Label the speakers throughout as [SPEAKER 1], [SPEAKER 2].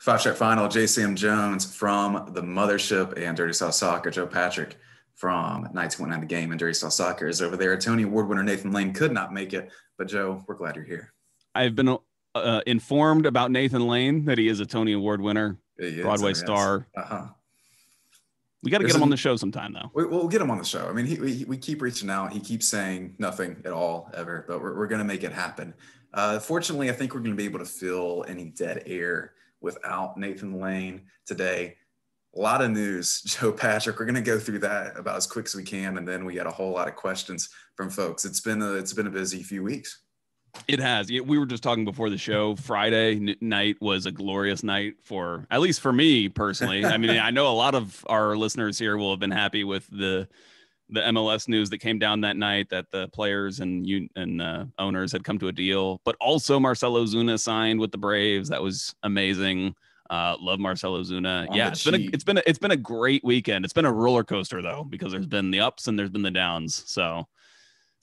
[SPEAKER 1] Five Stripe Final, JCM Jones from the Mothership and Dirty South Soccer. Joe Patrick from 1919 The Game and Dirty South Soccer is over there. Tony Award winner Nathan Lane could not make it, but Joe, we're glad you're here.
[SPEAKER 2] I've been uh, informed about Nathan Lane that he is a Tony Award winner,
[SPEAKER 1] Is,
[SPEAKER 2] Broadway star.
[SPEAKER 1] Uh huh.
[SPEAKER 2] We got to get him on the show sometime, though.
[SPEAKER 1] We, we'll get him on the show. I mean, he, we, we keep reaching out. He keeps saying nothing at all ever, but we're, we're going to make it happen. Uh, fortunately, I think we're going to be able to fill any dead air without Nathan Lane today. A lot of news, Joe Patrick. We're going to go through that about as quick as we can, and then we got a whole lot of questions from folks. It's been a it's been a busy few weeks.
[SPEAKER 2] It has. We were just talking before the show. Friday night was a glorious night for, at least for me personally. I mean, I know a lot of our listeners here will have been happy with the the MLS news that came down that night that the players and you and uh, owners had come to a deal, but also Marcell Ozuna signed with the Braves. That was amazing. Uh, love Marcell
[SPEAKER 1] Ozuna.
[SPEAKER 2] Yeah,
[SPEAKER 1] the
[SPEAKER 2] it's been, a, it's been a, it's been a great weekend. It's been a roller coaster though because there's been the ups and there's been the downs. So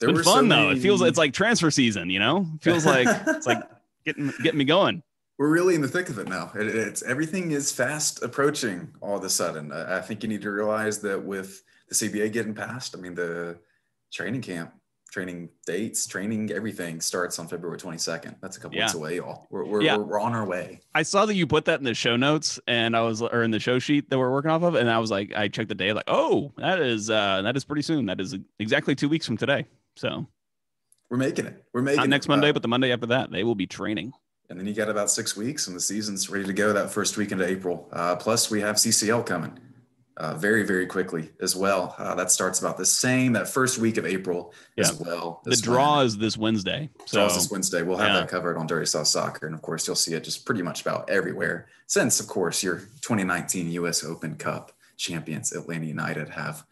[SPEAKER 1] There
[SPEAKER 2] it's been
[SPEAKER 1] so
[SPEAKER 2] fun though. It feels it's like transfer season. You know, It feels like it's like getting getting me going.
[SPEAKER 1] we're really in the thick of it now. It, it's everything is fast approaching all of a sudden. I, I think you need to realize that with the CBA getting passed, I mean the training camp, training dates, training everything starts on February 22nd. That's a couple
[SPEAKER 2] Yeah.
[SPEAKER 1] weeks away, y'all. We're we're,
[SPEAKER 2] Yeah.
[SPEAKER 1] we're we're on our way.
[SPEAKER 2] I saw that you put that in the show notes, and I was or in the show sheet that we're working off of, and I was like, I checked the day, like, oh, that is uh that is pretty soon. That is exactly two weeks from today. So
[SPEAKER 1] We're making it. We're making
[SPEAKER 2] not
[SPEAKER 1] it.
[SPEAKER 2] next Monday,
[SPEAKER 1] Uh,
[SPEAKER 2] but the Monday after that, they will be training.
[SPEAKER 1] and then you got about six weeks, and the season's ready to go that first week into April. Uh, plus, we have CCL coming uh, very very quickly as well. Uh, that starts about the same that first week of April as well.
[SPEAKER 2] The draw
[SPEAKER 1] when-
[SPEAKER 2] is this Wednesday. So
[SPEAKER 1] Draws this Wednesday. We'll have
[SPEAKER 2] yeah.
[SPEAKER 1] that covered on Dirty South Soccer. And of course, you'll see it just pretty much about everywhere. Since, of course, your 2019 US Open Cup champions, Atlanta United, have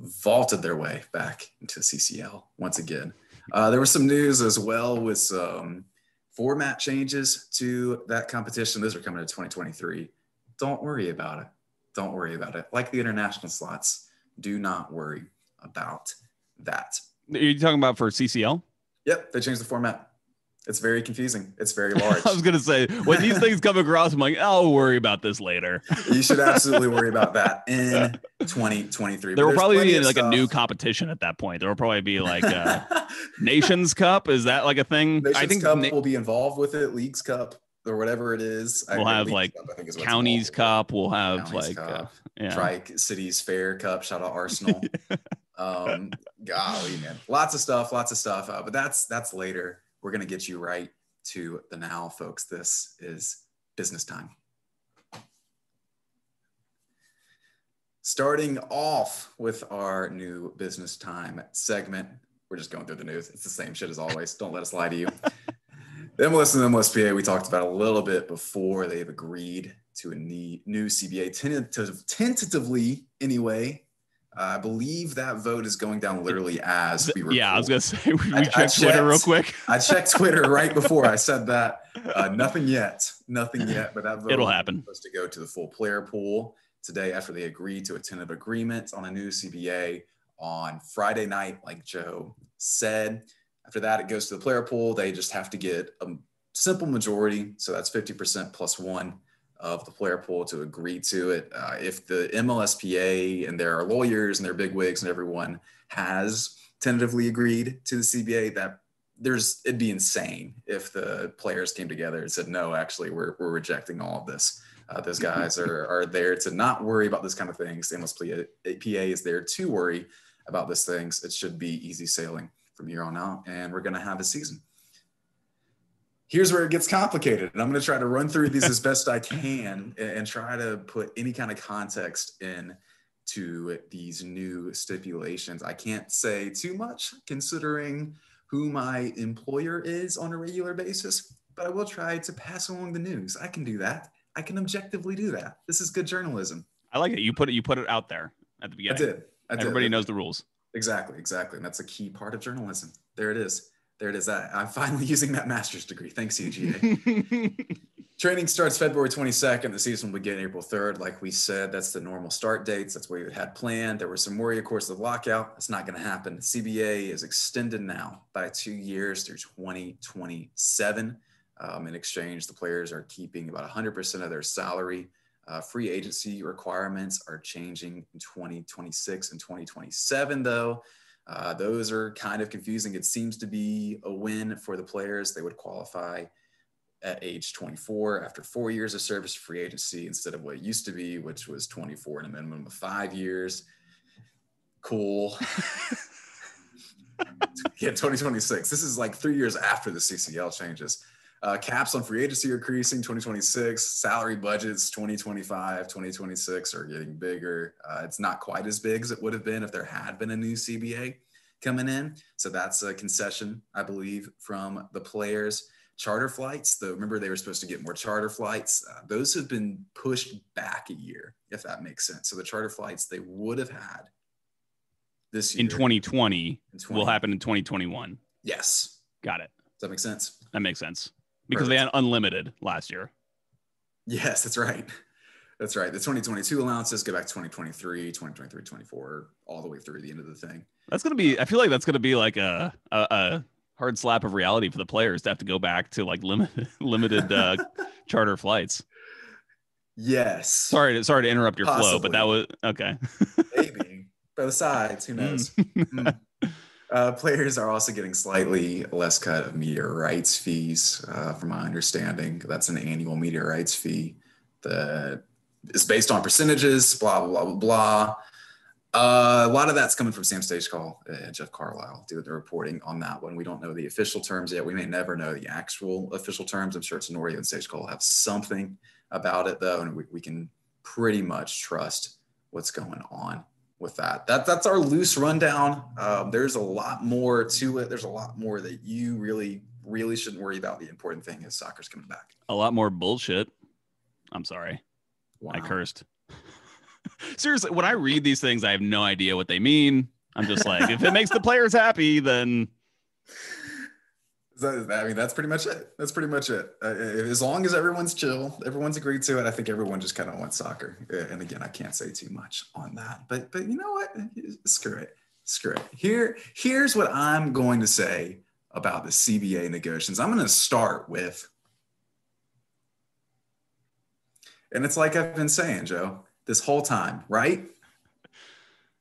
[SPEAKER 1] vaulted their way back into CCL once again. Uh, there was some news as well with some format changes to that competition. Those are coming to 2023. Don't worry about it. Don't worry about it. Like the international slots, do not worry about that.
[SPEAKER 2] are you talking about for CCL?
[SPEAKER 1] Yep, they changed the format. It's very confusing. It's very large.
[SPEAKER 2] I was gonna say when these things come across, I'm like, I'll worry about this later.
[SPEAKER 1] you should absolutely worry about that in 2023.
[SPEAKER 2] There will probably be like a new competition at that point. There will probably be like uh, Nations Cup. Is that like a thing?
[SPEAKER 1] Nations
[SPEAKER 2] I think
[SPEAKER 1] Cup
[SPEAKER 2] Na-
[SPEAKER 1] will be involved with it. Leagues Cup or whatever it is.
[SPEAKER 2] We'll
[SPEAKER 1] think
[SPEAKER 2] have, like,
[SPEAKER 1] Cup, I think is
[SPEAKER 2] Counties. Cup. We'll have
[SPEAKER 1] Counties
[SPEAKER 2] like uh, yeah.
[SPEAKER 1] Tri Cities Fair Cup. Shout out Arsenal. um, golly, man, lots of stuff, lots of stuff. Uh, but that's that's later. We're gonna get you right to the now, folks. This is business time. Starting off with our new business time segment. We're just going through the news. It's the same shit as always. Don't let us lie to you. The MLS and MLSPA, we talked about a little bit before they've agreed to a ne- new CBA, tentative, tentatively anyway. I believe that vote is going down literally as we record.
[SPEAKER 2] Yeah, I was gonna say we, we
[SPEAKER 1] I- I
[SPEAKER 2] checked Twitter real quick.
[SPEAKER 1] I checked Twitter right before I said that. Uh, nothing yet. Nothing yet. But that vote
[SPEAKER 2] It'll
[SPEAKER 1] is
[SPEAKER 2] happen.
[SPEAKER 1] supposed to go to the full player pool today after they agreed to a tentative agreement on a new CBA on Friday night, like Joe said. After that, it goes to the player pool. They just have to get a simple majority. So that's 50% plus one of the player pool to agree to it. Uh, if the MLSPA and their lawyers and their bigwigs and everyone has tentatively agreed to the CBA, that there's it'd be insane if the players came together and said, no, actually, we're, we're rejecting all of this. Uh, those guys are, are there to not worry about this kind of things. The MLSPA is there to worry about these things. It should be easy sailing from here on out, and we're going to have a season. Here's where it gets complicated, and I'm going to try to run through these as best I can and, try to put any kind of context in to these new stipulations. I can't say too much considering who my employer is on a regular basis, but I will try to pass along the news. I can do that. I can objectively do that. This is good journalism.
[SPEAKER 2] I like it. You put it. You put it out there at the
[SPEAKER 1] I
[SPEAKER 2] beginning.
[SPEAKER 1] did. I did.
[SPEAKER 2] Everybody knows the rules.
[SPEAKER 1] Exactly, exactly. And that's a key part of journalism. There it is. There it is. I, I'm finally using that master's degree. Thanks, UGA. Training starts February 22nd. The season will begin April 3rd. Like we said, that's the normal start dates. That's what we had planned. There was some worry, of course, of the lockout. That's not going to happen. The CBA is extended now by two years through 2027. Um, in exchange, the players are keeping about 100% of their salary. Uh, free agency requirements are changing in 2026 and 2027, though. Uh, those are kind of confusing. It seems to be a win for the players. They would qualify at age 24 after four years of service free agency instead of what it used to be, which was 24 and a minimum of five years. Cool. yeah, 2026. This is like three years after the CCL changes. Uh, caps on free agency are increasing 2026. Salary budgets 2025, 2026 are getting bigger. Uh, it's not quite as big as it would have been if there had been a new CBA coming in. So that's a concession, I believe, from the players. Charter flights, though, remember they were supposed to get more charter flights. Uh, those have been pushed back a year, if that makes sense. So the charter flights they would have had this year
[SPEAKER 2] in 2020,
[SPEAKER 1] in 20
[SPEAKER 2] will happen in 2021.
[SPEAKER 1] Yes.
[SPEAKER 2] Got it.
[SPEAKER 1] Does that make sense?
[SPEAKER 2] That makes sense because they had unlimited last year.
[SPEAKER 1] Yes, that's right. That's right. The 2022 allowances go back to 2023, 2023, 24, all the way through the end of the thing.
[SPEAKER 2] That's gonna be. I feel like that's gonna be like a a, a hard slap of reality for the players to have to go back to like limited limited uh, charter flights.
[SPEAKER 1] Yes.
[SPEAKER 2] Sorry, to, sorry to interrupt your
[SPEAKER 1] Possibly.
[SPEAKER 2] flow, but that was okay.
[SPEAKER 1] Maybe both sides. Who knows? Mm. Uh, players are also getting slightly less cut of media rights fees, uh, from my understanding. That's an annual media rights fee that is based on percentages. Blah blah blah blah. Uh, a lot of that's coming from Sam Stejskal and Jeff Carlisle doing the reporting on that one. We don't know the official terms yet. We may never know the actual official terms. I'm sure Tenorio and Stagecall have something about it though, and we, we can pretty much trust what's going on with that. That that's our loose rundown. Um, there's a lot more to it. There's a lot more that you really really shouldn't worry about. The important thing is soccer's coming back.
[SPEAKER 2] A lot more bullshit. I'm sorry.
[SPEAKER 1] Wow.
[SPEAKER 2] I cursed. Seriously, when I read these things, I have no idea what they mean. I'm just like, if it makes the players happy, then
[SPEAKER 1] That- I mean, that's pretty much it. That's pretty much it. Uh, as long as everyone's chill, everyone's agreed to it. I think everyone just kind of wants soccer. And again, I can't say too much on that. But but you know what? Screw it. Screw it. Here here's what I'm going to say about the CBA negotiations. I'm going to start with, and it's like I've been saying, Joe, this whole time, right?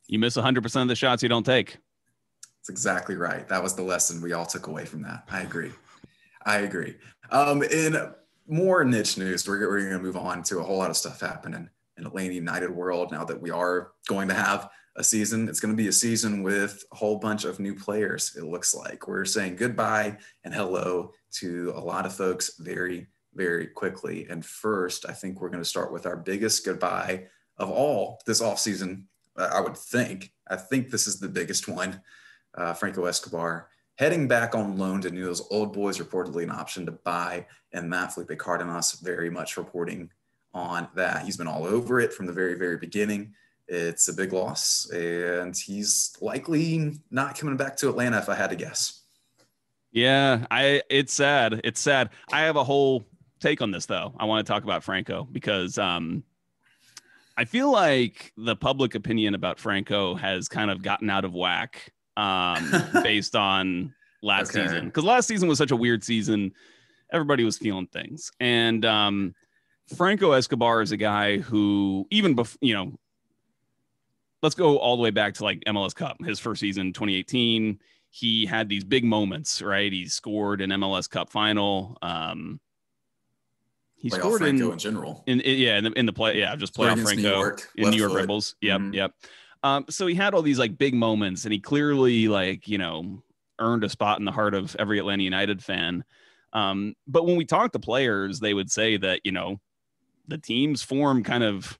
[SPEAKER 2] you miss 100% of the shots you don't take.
[SPEAKER 1] That's exactly right. That was the lesson we all took away from that. I agree. I agree. Um, in more niche news, we're, we're going to move on to a whole lot of stuff happening in Atlanta United world now that we are going to have a season. It's going to be a season with a whole bunch of new players, it looks like. We're saying goodbye and hello to a lot of folks very, very quickly. And first, I think we're going to start with our biggest goodbye of all this offseason, I would think. I think this is the biggest one uh, Franco Escobar heading back on loan to Newell's Old Boys, reportedly an option to buy, and that Felipe Cardenas very much reporting on that. He's been all over it from the very, very beginning. It's a big loss, and he's likely not coming back to Atlanta if I had to guess.
[SPEAKER 2] Yeah, I it's sad. It's sad. I have a whole take on this though. I want to talk about Franco because um I feel like the public opinion about Franco has kind of gotten out of whack um based on last
[SPEAKER 1] Okay.
[SPEAKER 2] season because last season was such a weird season. Everybody was feeling things. And um Franco Escobar is a guy who even before, you know, let's go all the way back to like MLS Cup, his first season 2018 he had these big moments, right? He scored an MLS Cup final. Um, he
[SPEAKER 1] Playoff
[SPEAKER 2] scored
[SPEAKER 1] Franco
[SPEAKER 2] in,
[SPEAKER 1] in general.
[SPEAKER 2] in, in- yeah in the, in the play yeah just playoff Franco
[SPEAKER 1] New York,
[SPEAKER 2] in New York
[SPEAKER 1] foot.
[SPEAKER 2] Rebels. Yep,
[SPEAKER 1] Mhm.
[SPEAKER 2] yep. Um, so he had all these like big moments, and he clearly like you know earned a spot in the heart of every Atlanta United fan. Um, but when we talk to players, they would say that you know the team's form kind of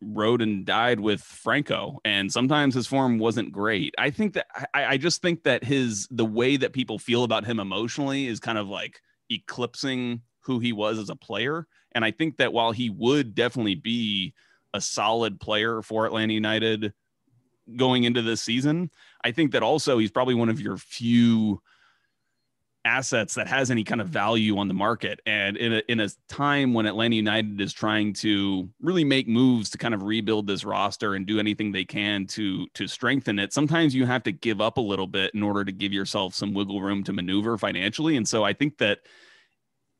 [SPEAKER 2] rode and died with Franco, and sometimes his form wasn't great. I think that I, I just think that his the way that people feel about him emotionally is kind of like eclipsing who he was as a player. And I think that while he would definitely be a solid player for Atlanta United going into this season, I think that also he's probably one of your few assets that has any kind of value on the market. And in a, in a time when Atlanta United is trying to really make moves to kind of rebuild this roster and do anything they can to to strengthen it, sometimes you have to give up a little bit in order to give yourself some wiggle room to maneuver financially. And so I think that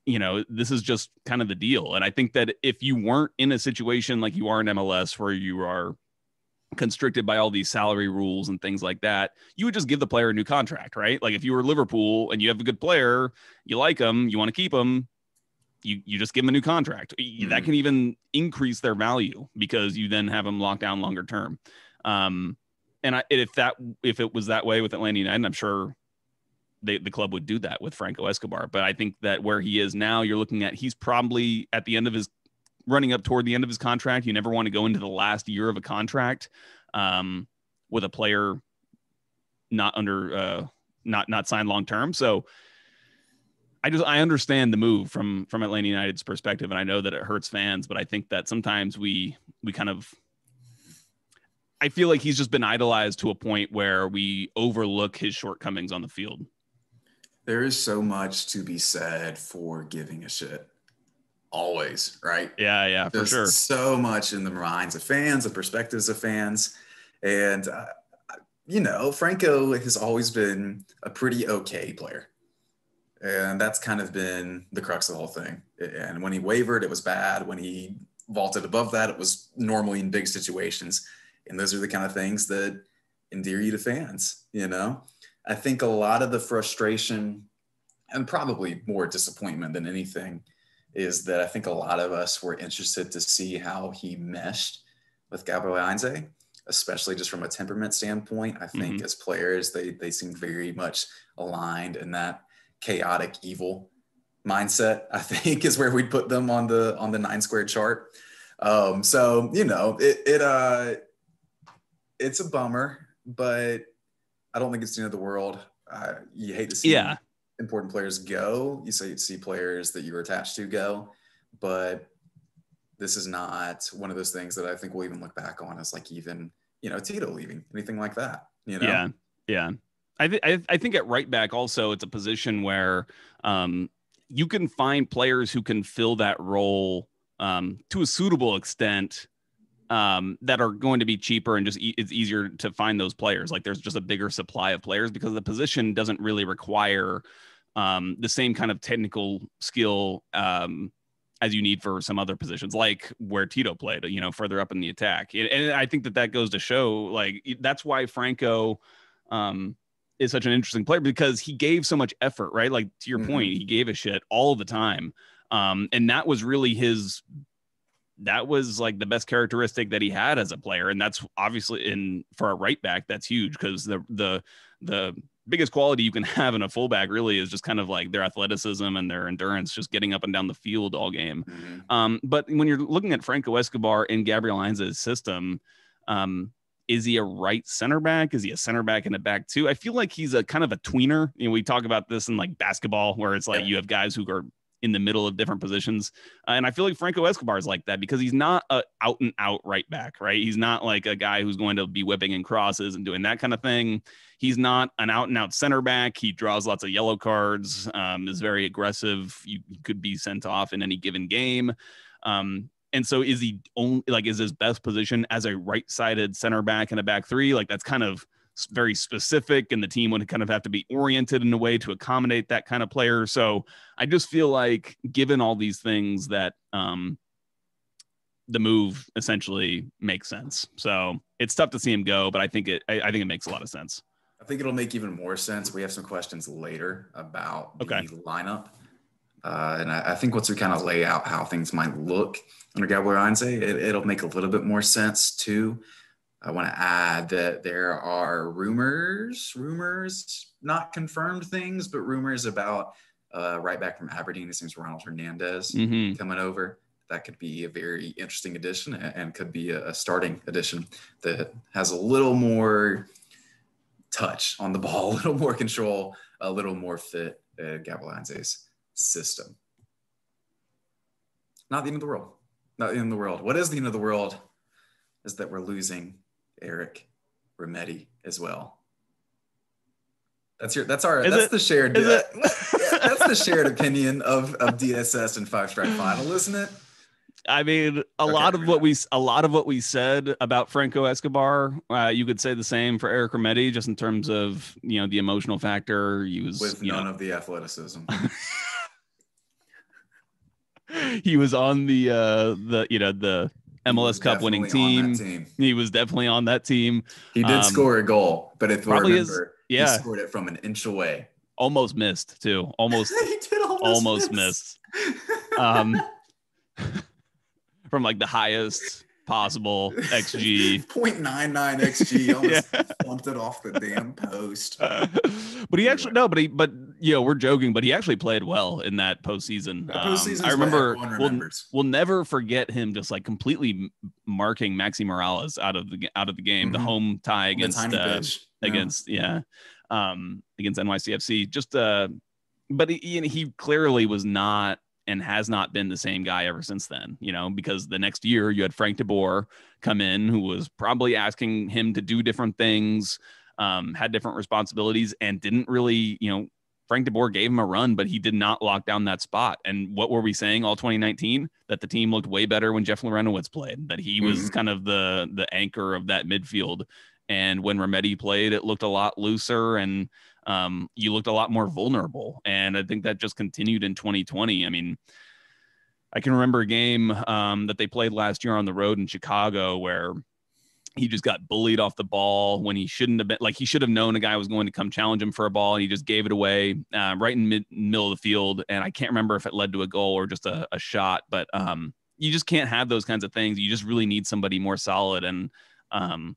[SPEAKER 2] you know, this is just kind of the deal. And I think that if you weren't in a situation like you are in MLS where you are constricted by all these salary rules and things like that, you would just give the player a new contract, right? Like if you were Liverpool and you have a good player, you like them, you want to keep them, you you just give them a new contract. Mm-hmm. That can even increase their value because you then have them locked down longer term. Um, and I, if that if it was that way with Atlanta United, I'm sure they, the club would do that with Franco Escobar. But I think that where he is now, you're looking at he's probably at the end of his running up toward the end of his contract. You never want to go into the last year of a contract um, with a player not under uh, not not signed long term. So I just I understand the move from from Atlanta United's perspective, and I know that it hurts fans, but I think that sometimes we we kind of I feel like he's just been idolized to a point where we overlook his shortcomings on the field.
[SPEAKER 1] There is so much to be said for giving a shit. Always, right?
[SPEAKER 2] Yeah, yeah, There's for sure.
[SPEAKER 1] So much in the minds of fans, the perspectives of fans, and uh, you know, Franco has always been a pretty okay player. And that's kind of been the crux of the whole thing. And when he wavered, it was bad. When he vaulted above that, it was normally in big situations. And those are the kind of things that endear you to fans, you know? I think a lot of the frustration and probably more disappointment than anything is that I think a lot of us were interested to see how he meshed with Gabriel Heinze, especially just from a temperament standpoint. I think mm-hmm. as players, they they seem very much aligned in that chaotic evil mindset i think is where we'd put them on the on the nine square chart um so you know it it uh it's a bummer but i don't think it's the end of the world. Uh, you hate to see
[SPEAKER 2] yeah.
[SPEAKER 1] important players go. You say you see players that you're attached to go but this is not one of those things that i think we'll even look back on as like even you know tito leaving anything like that you know?
[SPEAKER 2] Yeah. Yeah. I, th- I, I think at right back also it's a position where um, you can find players who can fill that role um, to a suitable extent um, that are going to be cheaper and just e- it's easier to find those players. Like there's just a bigger supply of players because the position doesn't really require um, the same kind of technical skill um, as you need for some other positions, like where Tito played, you know, further up in the attack. And, and I think that that goes to show, like that's why Franco. Um, is such an interesting player because he gave so much effort, right? Like to your mm-hmm. point, he gave a shit all the time. Um, and that was really his that was like the best characteristic that he had as a player. And that's obviously in for a right back, that's huge because the the the biggest quality you can have in a fullback really is just kind of like their athleticism and their endurance, just getting up and down the field all game. Mm-hmm. Um, but when you're looking at Franco Escobar in Gabriel Heinze's system, um, is he a right center back? Is he a center back in the back too? I feel like he's a kind of a tweener. You know, we talk about this in like basketball where it's like you have guys who are in the middle of different positions. Uh, and I feel like Franco Escobar is like that because he's not a out and out right back, right? He's not like a guy who's going to be whipping in crosses and doing that kind of thing. He's not an out and out center back. He draws lots of yellow cards, um, is very aggressive. You could be sent off in any given game. Um, and so is he only like is his best position as a right-sided center back in a back three? Like that's kind of very specific, and the team would kind of have to be oriented in a way to accommodate that kind of player. So I just feel like, given all these things, that um, the move essentially makes sense. So it's tough to see him go, but I think it I, I think it makes a lot of sense.
[SPEAKER 1] I think it'll make even more sense. We have some questions later about okay. the lineup. Uh, and I, I, think once we kind of lay out how things might look under Gabriel Heinze, it, will make a little bit more sense too. I want to add that there are rumors, rumors, not confirmed things, but rumors about uh, right back from Aberdeen. His name's Ronald Hernandez mm-hmm. coming over. That could be a very interesting addition and could be a, starting addition that has a little more touch on the ball, a little more control, a little more fit uh, Gabriel system. Not the end of the world. Not the end of the world. What is the end of the world is that we're losing Eric Remedi as well. That's your that's our is that's it? the shared that's the shared opinion of, of DSS and five stripe final, isn't it?
[SPEAKER 2] I mean, a okay, lot of what we a lot of what we said about Franco Escobar, uh, you could say the same for Eric Remedi, just in terms of you know the emotional factor. He was
[SPEAKER 1] with none know, of the athleticism.
[SPEAKER 2] he was on the uh the you know the MLS Cup winning team. team. He was definitely on that team.
[SPEAKER 1] He did um, score a goal, but if we remember, yeah. he scored it from an inch away.
[SPEAKER 2] Almost missed too. Almost almost, almost missed. missed. um from like the highest possible xg
[SPEAKER 1] 0.99 xg almost yeah. bumped it off the damn post
[SPEAKER 2] but he actually no but he but you know we're joking but he actually played well in that postseason, um, i remember we'll, we'll never forget him just like completely marking maxi Moralez out of the out of the game mm-hmm. the home tie against uh, against yeah. yeah um against nycfc just uh but he, he clearly was not and has not been the same guy ever since then, you know, because the next year you had Frank DeBoer come in who was probably asking him to do different things, um, had different responsibilities, and didn't really, you know, Frank DeBoer gave him a run, but he did not lock down that spot. And what were we saying all 2019? That the team looked way better when Jeff Larentowicz played, that he was mm-hmm. kind of the the anchor of that midfield. And when Remedi played, it looked a lot looser and um, you looked a lot more vulnerable. And I think that just continued in 2020. I mean, I can remember a game um, that they played last year on the road in Chicago where he just got bullied off the ball when he shouldn't have been like he should have known a guy was going to come challenge him for a ball and he just gave it away uh, right in mid middle of the field and i can't remember if it led to a goal or just a, a shot but um, you just can't have those kinds of things you just really need somebody more solid and um,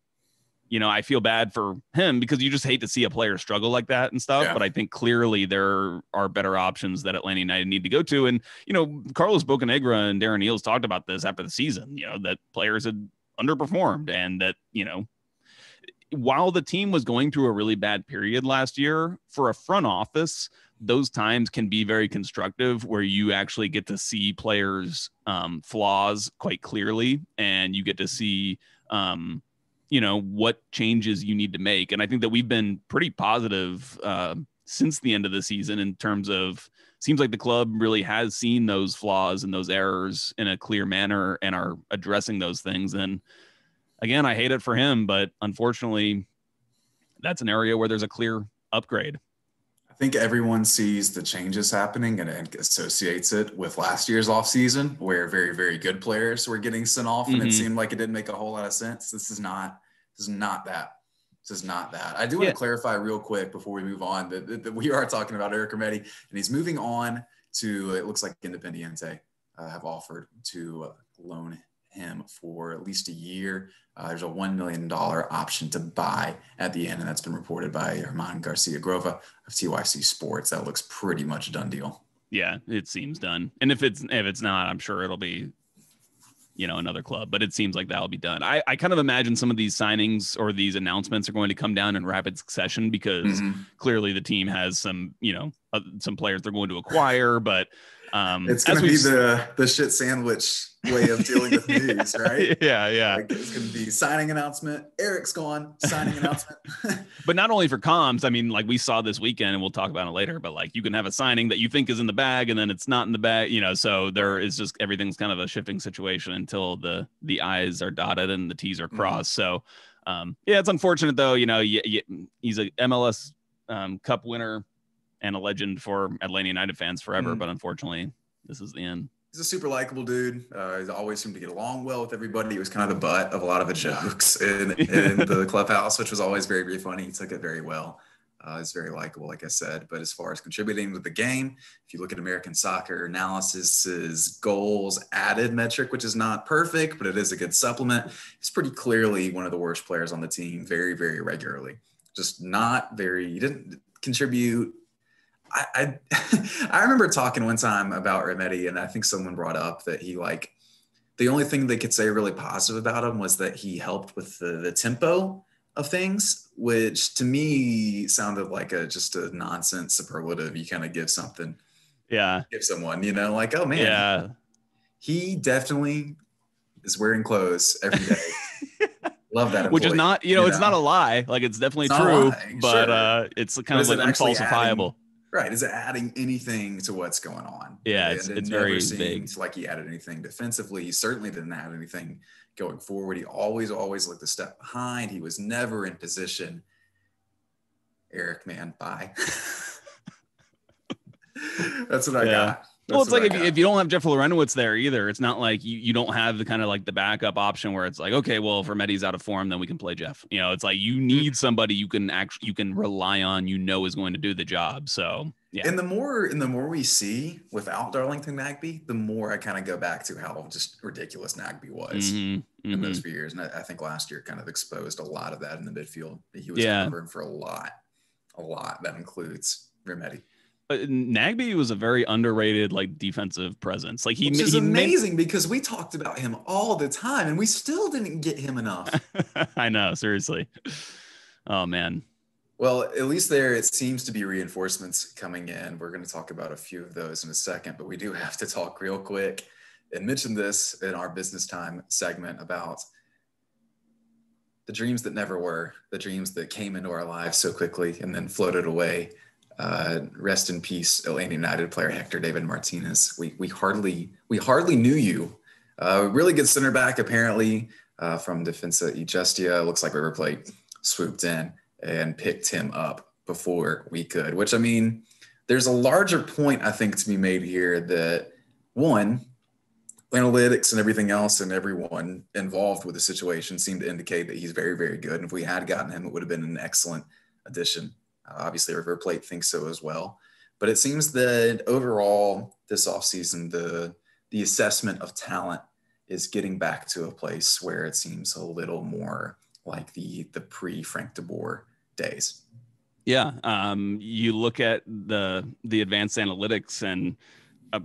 [SPEAKER 2] you know, I feel bad for him because you just hate to see a player struggle like that and stuff. Yeah. But I think clearly there are better options that Atlanta United need to go to. And, you know, Carlos Bocanegra and Darren Eales talked about this after the season, you know, that players had underperformed and that, you know, while the team was going through a really bad period last year for a front office, those times can be very constructive where you actually get to see players' um, flaws quite clearly and you get to see, um, you know what changes you need to make. And i think that we've been pretty positive uh, since the end of the season in terms of seems like the club really has seen those flaws and those errors in a clear manner and are addressing those things and again i hate it for him but unfortunately that's an area where there's a clear upgrade
[SPEAKER 1] I think everyone sees the changes happening and, and associates it with last year's offseason where very, very good players were getting sent off and mm-hmm. it seemed like it didn't make a whole lot of sense. This is not this is not that. This is not that. I do want yeah. to clarify real quick before we move on that, that, that, we are talking about Eric Remedi and he's moving on to it looks like Independiente uh, have offered to uh, loan him for at least a year. Uh, there's a $1 million option to buy at the end, and that's been reported by Herman Garcia Grova of TYC Sports. That looks pretty much a done deal.
[SPEAKER 2] Yeah, it seems done. And if it's if it's not, I'm sure it'll be you know another club but it seems like that'll be done i, I kind of imagine some of these signings or these announcements are going to come down in rapid succession because mm-hmm. clearly the team has some you know uh, some players they're going to acquire but um,
[SPEAKER 1] it's going to be the the shit sandwich way of dealing with news, right?
[SPEAKER 2] Yeah, yeah.
[SPEAKER 1] Like it's going to be signing announcement. Eric's gone. Signing announcement.
[SPEAKER 2] but not only for comms. I mean, like we saw this weekend, and we'll talk about it later. But like you can have a signing that you think is in the bag, and then it's not in the bag. You know, so there is just everything's kind of a shifting situation until the the I's are dotted and the T's are mm-hmm. crossed. Mm-hmm. So. Um, yeah, it's unfortunate though. You know, he's a MLS um, Cup winner and a legend for Atlanta United fans forever. Mm. But unfortunately, this is the end.
[SPEAKER 1] He's a super likable dude. Uh, he's always seemed to get along well with everybody. He was kind of the butt of a lot of the jokes in, in the clubhouse, which was always very, very funny. He took it very well. Uh, he's very likable, like I said. But as far as contributing to the game, if you look at American soccer analysis, goals added metric, which is not perfect, but it is a good supplement. He's pretty clearly one of the worst players on the team, very, very regularly. Just not very. He didn't contribute I, I, I remember talking one time about Remedi, and I think someone brought up that he like the only thing they could say really positive about him was that he helped with the, the tempo of things, which to me sounded like a just a nonsense superlative. You kind of give something,
[SPEAKER 2] yeah,
[SPEAKER 1] give someone, you know, like oh man,
[SPEAKER 2] yeah,
[SPEAKER 1] he definitely is wearing clothes every day. Love that. Employee,
[SPEAKER 2] Which is not, you know, you it's not a lie. Like it's definitely it's true, but sure. uh, it's kind of like unfalsifiable.
[SPEAKER 1] Right. Is it adding anything to what's going on?
[SPEAKER 2] Yeah, it's, it's very vague.
[SPEAKER 1] like he added anything defensively. He certainly didn't add anything going forward. He always, always looked a step behind. He was never in position. Eric, man, bye. That's what I yeah. got.
[SPEAKER 2] Well, it's like if you, if you, don't have Jeff Larentowicz there either, it's not like you, you don't have the kind of like the backup option where it's like, okay, well, if Remedi's out of form, then we can play Jeff. You know, it's like you need somebody you can actually you can rely on, you know, is going to do the job. So yeah.
[SPEAKER 1] And the more and the more we see without Darlington Nagbe, the more I kind of go back to how just ridiculous Nagbe was mm-hmm. in mm-hmm. those few years. And I, I, think last year kind of exposed a lot of that in the midfield. He was yeah. covering for a lot, a lot. That includes Remedi.
[SPEAKER 2] Uh, but Nagbe was a very underrated like defensive presence. Like he,
[SPEAKER 1] Which is
[SPEAKER 2] he
[SPEAKER 1] amazing made... because we talked about him all the time and we still didn't get him enough.
[SPEAKER 2] I know, seriously. Oh man.
[SPEAKER 1] Well, at least there it seems to be reinforcements coming in. We're going to talk about a few of those in a second, but we do have to talk real quick and mention this in our business time segment about the dreams that never were, the dreams that came into our lives so quickly and then floated away. Uh, rest in peace, Atlanta United player Hector David Martinez. We we hardly we hardly knew you. Uh, really good center back apparently uh, from Defensa Justicia. Looks like River Plate swooped in and picked him up before we could, which I mean, there's a larger point I think to be made here that one, analytics and everything else and everyone involved with the situation seemed to indicate that he's very, very good. And if we had gotten him, it would have been an excellent addition. Uh, obviously, River Plate thinks so as well. But it seems that overall, this offseason, the the assessment of talent is getting back to a place where it seems a little more like the the pre Frank de Boer days.
[SPEAKER 2] Yeah, um, you look at the the advanced analytics, and uh,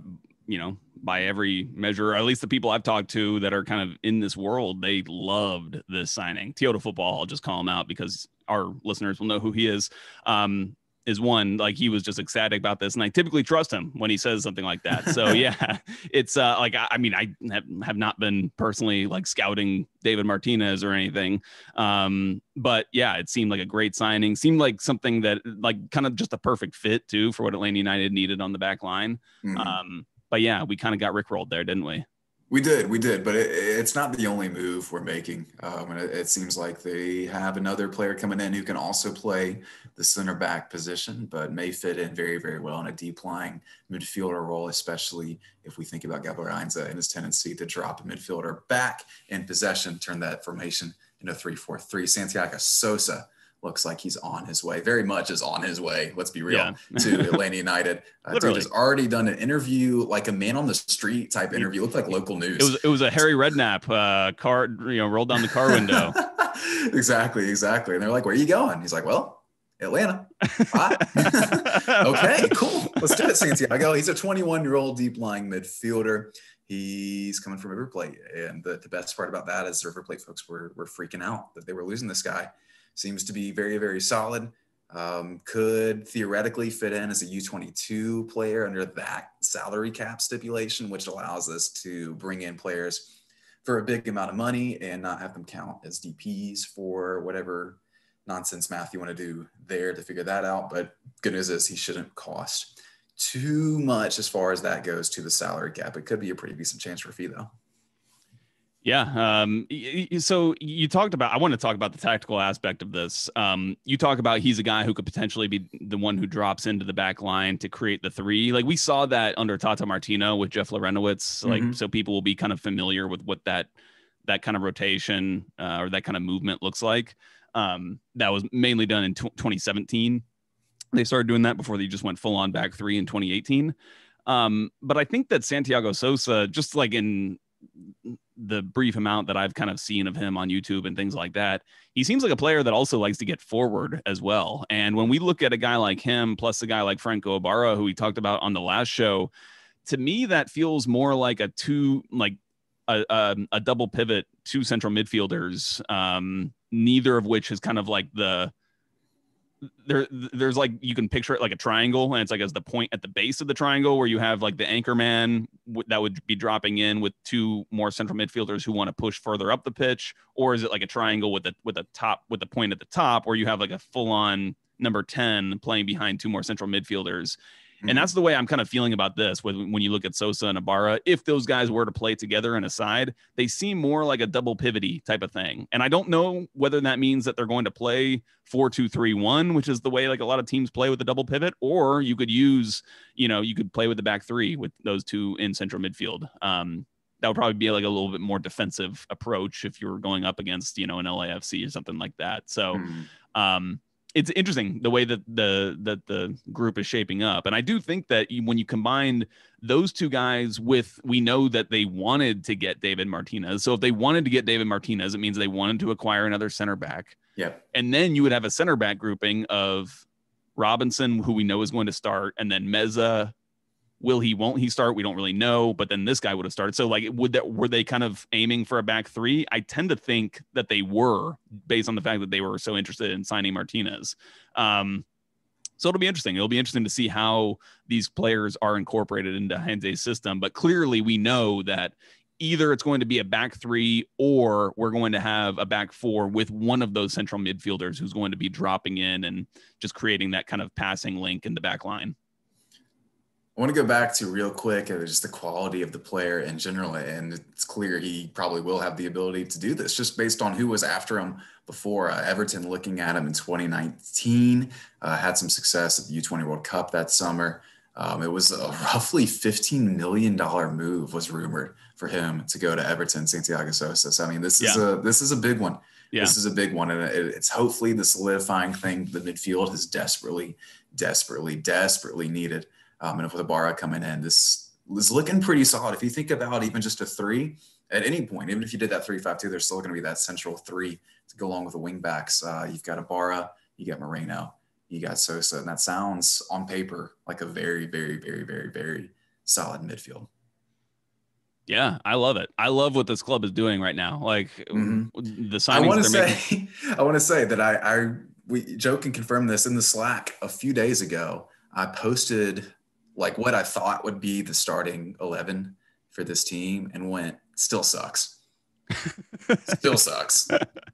[SPEAKER 2] you know, by every measure, at least the people I've talked to that are kind of in this world, they loved this signing. Tiotal Football, I'll just call him out because our listeners will know who he is. Um, is one like he was just ecstatic about this and i typically trust him when he says something like that so yeah it's uh like I, I, mean i have, have not been personally like scouting david martinez or anything um but yeah it seemed like a great signing seemed like something that like kind of just a perfect fit too for what atlanta united needed on the back line mm-hmm. um but yeah we kind of got rickrolled there didn't we
[SPEAKER 1] we did, we did, but it, it's not the only move we're making. Um, and it, it, seems like they have another player coming in who can also play the center back position, but may fit in very, very well in a deep lying midfielder role, especially if we think about Gabriel Heinze and his tendency to drop a midfielder back in possession, turn that formation into 3 4 3. Santiago Sosa looks like he's on his way. Very much is on his way. Let's be real. Yeah. to Atlanta United. Uh, dude has already done an interview, like a man on the street type interview. It Looked like local news.
[SPEAKER 2] It was it was a Harry Redknapp uh, car, you know, rolled down the car window.
[SPEAKER 1] exactly, exactly. And they're like, "Where are you going?" He's like, "Well." Atlanta. okay, cool. Let's do it, Santiago. He's a 21 year old deep lying midfielder. He's coming from River Plate. And the, the best part about that is River Plate folks were, were freaking out that they were losing this guy seems to be very, very solid. Um, could theoretically fit in as a U22 player under that salary cap stipulation, which allows us to bring in players for a big amount of money and not have them count as DPs for whatever nonsense math you want to do there to figure that out. But good news is he shouldn't cost too much as far as that goes to the salary cap. It could be a pretty decent chance transfer fee though.
[SPEAKER 2] Yeah. Um, so you talked about, I want to talk about the tactical aspect of this. Um, you talk about he's a guy who could potentially be the one who drops into the back line to create the three. Like we saw that under Tata Martino with Jeff Larentowicz. Like, mm-hmm. so people will be kind of familiar with what that, that kind of rotation uh, or that kind of movement looks like. Um, that was mainly done in t- 2017. They started doing that before they just went full on back three in 2018. Um, but I think that Santiago Sosa, just like in the brief amount that I've kind of seen of him on YouTube and things like that, he seems like a player that also likes to get forward as well. And when we look at a guy like him, plus a guy like Franco Ibarra, who we talked about on the last show, to me that feels more like a two, like a, a, um, a double pivot, two central midfielders, um, neither of which is kind of like the there there's like you can picture it like a triangle and it's like as the point at the base of the triangle where you have like the anchor man w- that would be dropping in with two more central midfielders who want to push further up the pitch or is it like a triangle with the with the top with the point at the top where you have like a full on number 10 playing behind two more central midfielders Mm-hmm. And that's the way I'm kind of feeling about this. When, when you look at Sosa and Ibarra, if those guys were to play together in a side, they seem more like a double pivoty type of thing. And I don't know whether that means that they're going to play four two three one, which is the way like a lot of teams play with the double pivot, or you could use, you know, you could play with the back three with those two in central midfield. Um, that would probably be like a little bit more defensive approach if you were going up against, you know, an LAFC or something like that. So, mm-hmm. um, it's interesting the way that the that the group is shaping up. And i do think that when you combine those two guys with we know that they wanted to get david martinez. So if they wanted to get david martinez it means they wanted to acquire another center back.
[SPEAKER 1] Yeah.
[SPEAKER 2] And then you would have a center back grouping of robinson who we know is going to start and then meza Will he? Won't he start? We don't really know. But then this guy would have started. So like, would that were they kind of aiming for a back three? I tend to think that they were, based on the fact that they were so interested in signing Martinez. Um, so it'll be interesting. It'll be interesting to see how these players are incorporated into Heinze's system. But clearly, we know that either it's going to be a back three or we're going to have a back four with one of those central midfielders who's going to be dropping in and just creating that kind of passing link in the back line.
[SPEAKER 1] I want to go back to real quick uh, just the quality of the player in general. And it's clear he probably will have the ability to do this just based on who was after him before. Uh, Everton looking at him in 2019, uh, had some success at the U20 World Cup that summer. Um, it was a roughly $15 million move was rumored for him to go to Everton, Santiago Sosa. So, I mean, this yeah. is a, this is a big one. Yeah. This is a big one. And it's hopefully the solidifying thing the midfield has desperately, desperately, desperately needed. Um, and with Ibarra coming in, this is looking pretty solid. If you think about even just a three at any point, even if you did that three five two, there's still going to be that central three to go along with the wing backs. Uh, you've got Ibarra, you got Moreno, you got Sosa, and that sounds on paper like a very, very, very, very, very solid midfield.
[SPEAKER 2] Yeah, I love it. I love what this club is doing right now. Like mm-hmm. the signings. I
[SPEAKER 1] want to say, making- I want to say that I, I, we Joe can confirm this in the Slack a few days ago. I posted like what I thought would be the starting 11 for this team and went, still sucks. still sucks.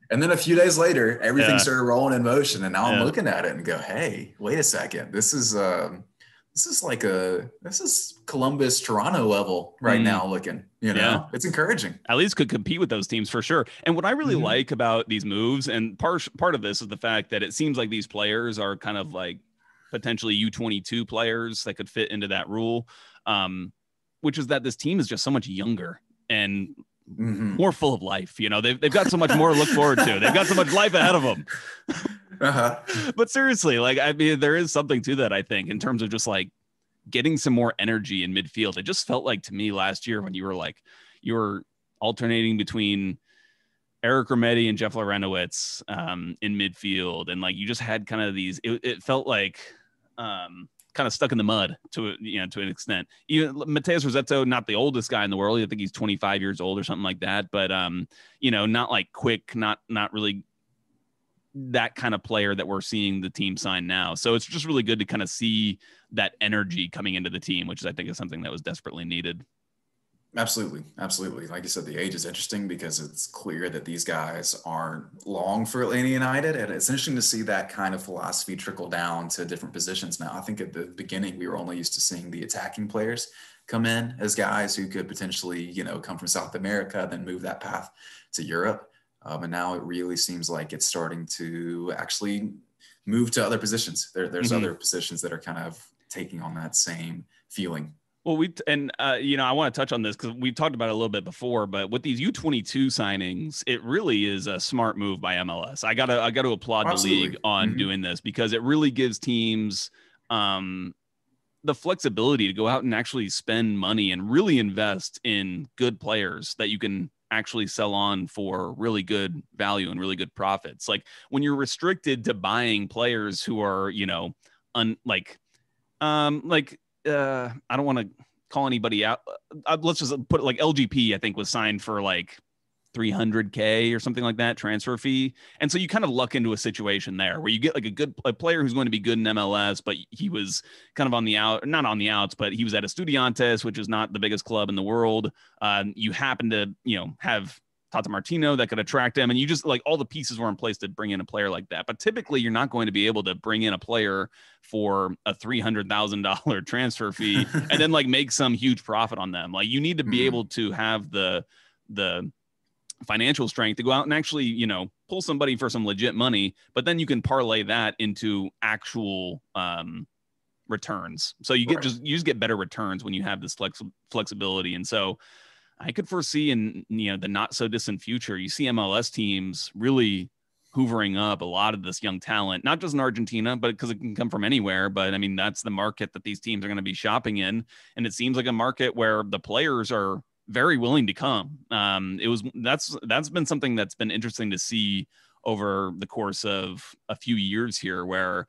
[SPEAKER 1] And then a few days later, everything yeah. started rolling in motion. And now yeah. I'm looking at it and go, hey, wait a second. This is, um, this is like a this is Columbus Toronto level right mm. now looking you know yeah. it's encouraging
[SPEAKER 2] at least could compete with those teams for sure and what I really mm-hmm. like about these moves and part part of this is the fact that it seems like these players are kind of like potentially U22 players that could fit into that rule. Um, which is that this team is just so much younger and mm-hmm. more full of life. You know, they've, they've got so much more to look forward to. They've got so much life ahead of them. uh-huh. But seriously, like, I mean, there is something to that, I think, in terms of just like getting some more energy in midfield. It just felt like to me last year when you were like, you were alternating between Eric Remedi and Jeff Larentowicz um, in midfield. And like, you just had kind of these, it, it felt like, um, kind of stuck in the mud to you know to an extent. Even Matheus Rossetto, not the oldest guy in the world. I think he's 25 years old or something like that. But um, you know, not like quick, not not really that kind of player that we're seeing the team sign now. So it's just really good to kind of see that energy coming into the team, which is I think is something that was desperately needed.
[SPEAKER 1] Absolutely. Absolutely. Like you said, the age is interesting because it's clear that these guys aren't long for Atlanta United. And it's interesting to see that kind of philosophy trickle down to different positions now. I think at the beginning, we were only used to seeing the attacking players come in as guys who could potentially, you know, come from South America, then move that path to Europe. Um, and now it really seems like it's starting to actually move to other positions. There, there's mm-hmm. other positions that are kind of taking on that same feeling
[SPEAKER 2] well, we and uh, you know I want to touch on this because we've talked about it a little bit before, but with these U twenty two signings, it really is a smart move by MLS. I gotta I gotta applaud Absolutely. the league on mm-hmm. doing this because it really gives teams um, the flexibility to go out and actually spend money and really invest in good players that you can actually sell on for really good value and really good profits. Like when you're restricted to buying players who are you know un like um like uh, I don't want to call anybody out. Uh, uh let's just put it like LGP, I think was signed for like 300k or something like that transfer fee. And so you kind of luck into a situation there where you get like a good a player who's going to be good in MLS, but he was kind of on the out, not on the outs, but he was at Estudiantes, which is not the biggest club in the world. Um, you happen to, you know, have Tata Martino that could attract him. And you just like all the pieces were in place to bring in a player like that. But typically, you're not going to be able to bring in a player for a $300,000 transfer fee and then like make some huge profit on them. Like you need to be mm-hmm. able to have the, the, financial strength to go out and actually, you know, pull somebody for some legit money, but then you can parlay that into actual um, returns. So you get right. just you just get better returns when you have this flex flexibility. And so I could foresee in you know the not so distant future, you see MLS teams really hoovering up a lot of this young talent, not just in Argentina, but because it can come from anywhere. But I mean, that's the market that these teams are going to be shopping in, and it seems like a market where the players are very willing to come. Um, it was that's that's been something that's been interesting to see over the course of a few years here, where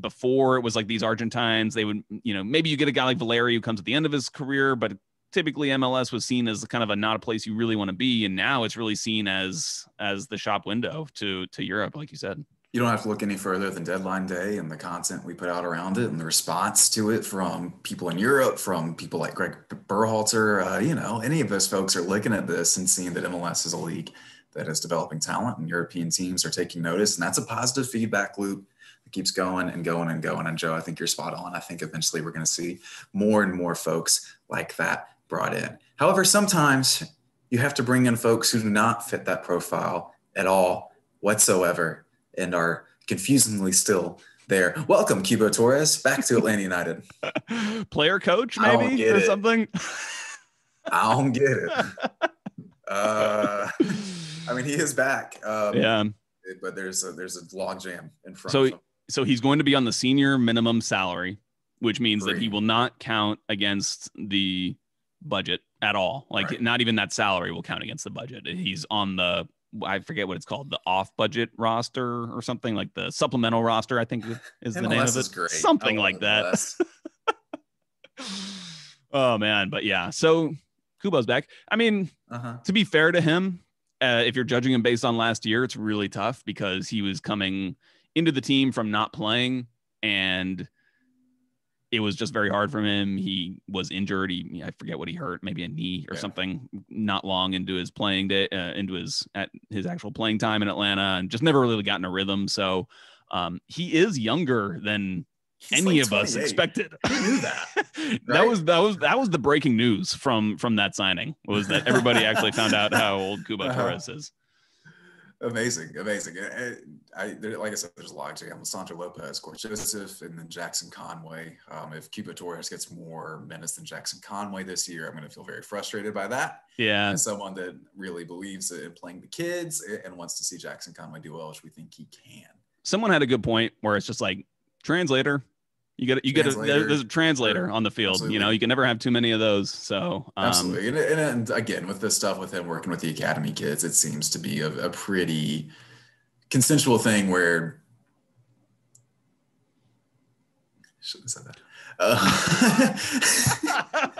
[SPEAKER 2] before it was like these Argentines, they would, you know, maybe you get a guy like Valeri who comes at the end of his career, but typically MLS was seen as kind of a not a place you really want to be, and now it's really seen as as the shop window to to Europe, like you said.
[SPEAKER 1] You don't have to look any further than deadline day and the content we put out around it and the response to it from people in Europe, from people like Greg Berhalter. Uh, you know, any of those folks are looking at this and seeing that MLS is a league that is developing talent and European teams are taking notice. And that's a positive feedback loop that keeps going and going and going. And Joe, I think you're spot on. I think eventually we're going to see more and more folks like that brought in. However, sometimes you have to bring in folks who do not fit that profile at all whatsoever and are confusingly still there. Welcome, Cubo Torres, back to Atlanta United.
[SPEAKER 2] Player coach, maybe, or it. something.
[SPEAKER 1] I don't get it. Uh, I mean, he is back. Um,
[SPEAKER 2] yeah.
[SPEAKER 1] But there's a, there's a log jam in front
[SPEAKER 2] so,
[SPEAKER 1] of him
[SPEAKER 2] so he's going to be on the senior minimum salary, which means Great. that he will not count against the budget at all. Like right. not even that salary will count against the budget. He's on the I forget what it's called, the off budget roster or something like the supplemental roster. I think is the name of it.
[SPEAKER 1] Great.
[SPEAKER 2] Something like that. oh man, but yeah. So Cubo's back. I mean, uh-huh. to be fair to him, uh, if you're judging him based on last year, it's really tough because he was coming into the team from not playing and it was just very hard for him. He was injured. He, I forget what he hurt, maybe a knee or yeah. something, not long into his playing day, uh, into his at his actual playing time in Atlanta, and just never really gotten a rhythm. So um, he is younger than He's any like of us expected.
[SPEAKER 1] That?
[SPEAKER 2] Right? that was that was that was the breaking news from from that signing was that everybody actually found out how old Cubo uh-huh. Torres is.
[SPEAKER 1] Amazing, amazing. I, I, like I said, there's a lot to it. Sandro Lopez, Court Joseph, and then Jackson Conway. Um, if Cubo Torres gets more minutes than Jackson Conway this year, I'm going to feel very frustrated by that.
[SPEAKER 2] Yeah.
[SPEAKER 1] As someone that really believes in playing the kids and wants to see Jackson Conway do well, which we think he can.
[SPEAKER 2] Someone had a good point where it's just like translator, you get you get a, there's a translator on the field. Absolutely. You know, you can never have too many of those. So
[SPEAKER 1] um, absolutely, and, and, and, again, with this stuff with him working with the academy kids, it seems to be a, a pretty consensual thing where. Should have said that.
[SPEAKER 2] Uh,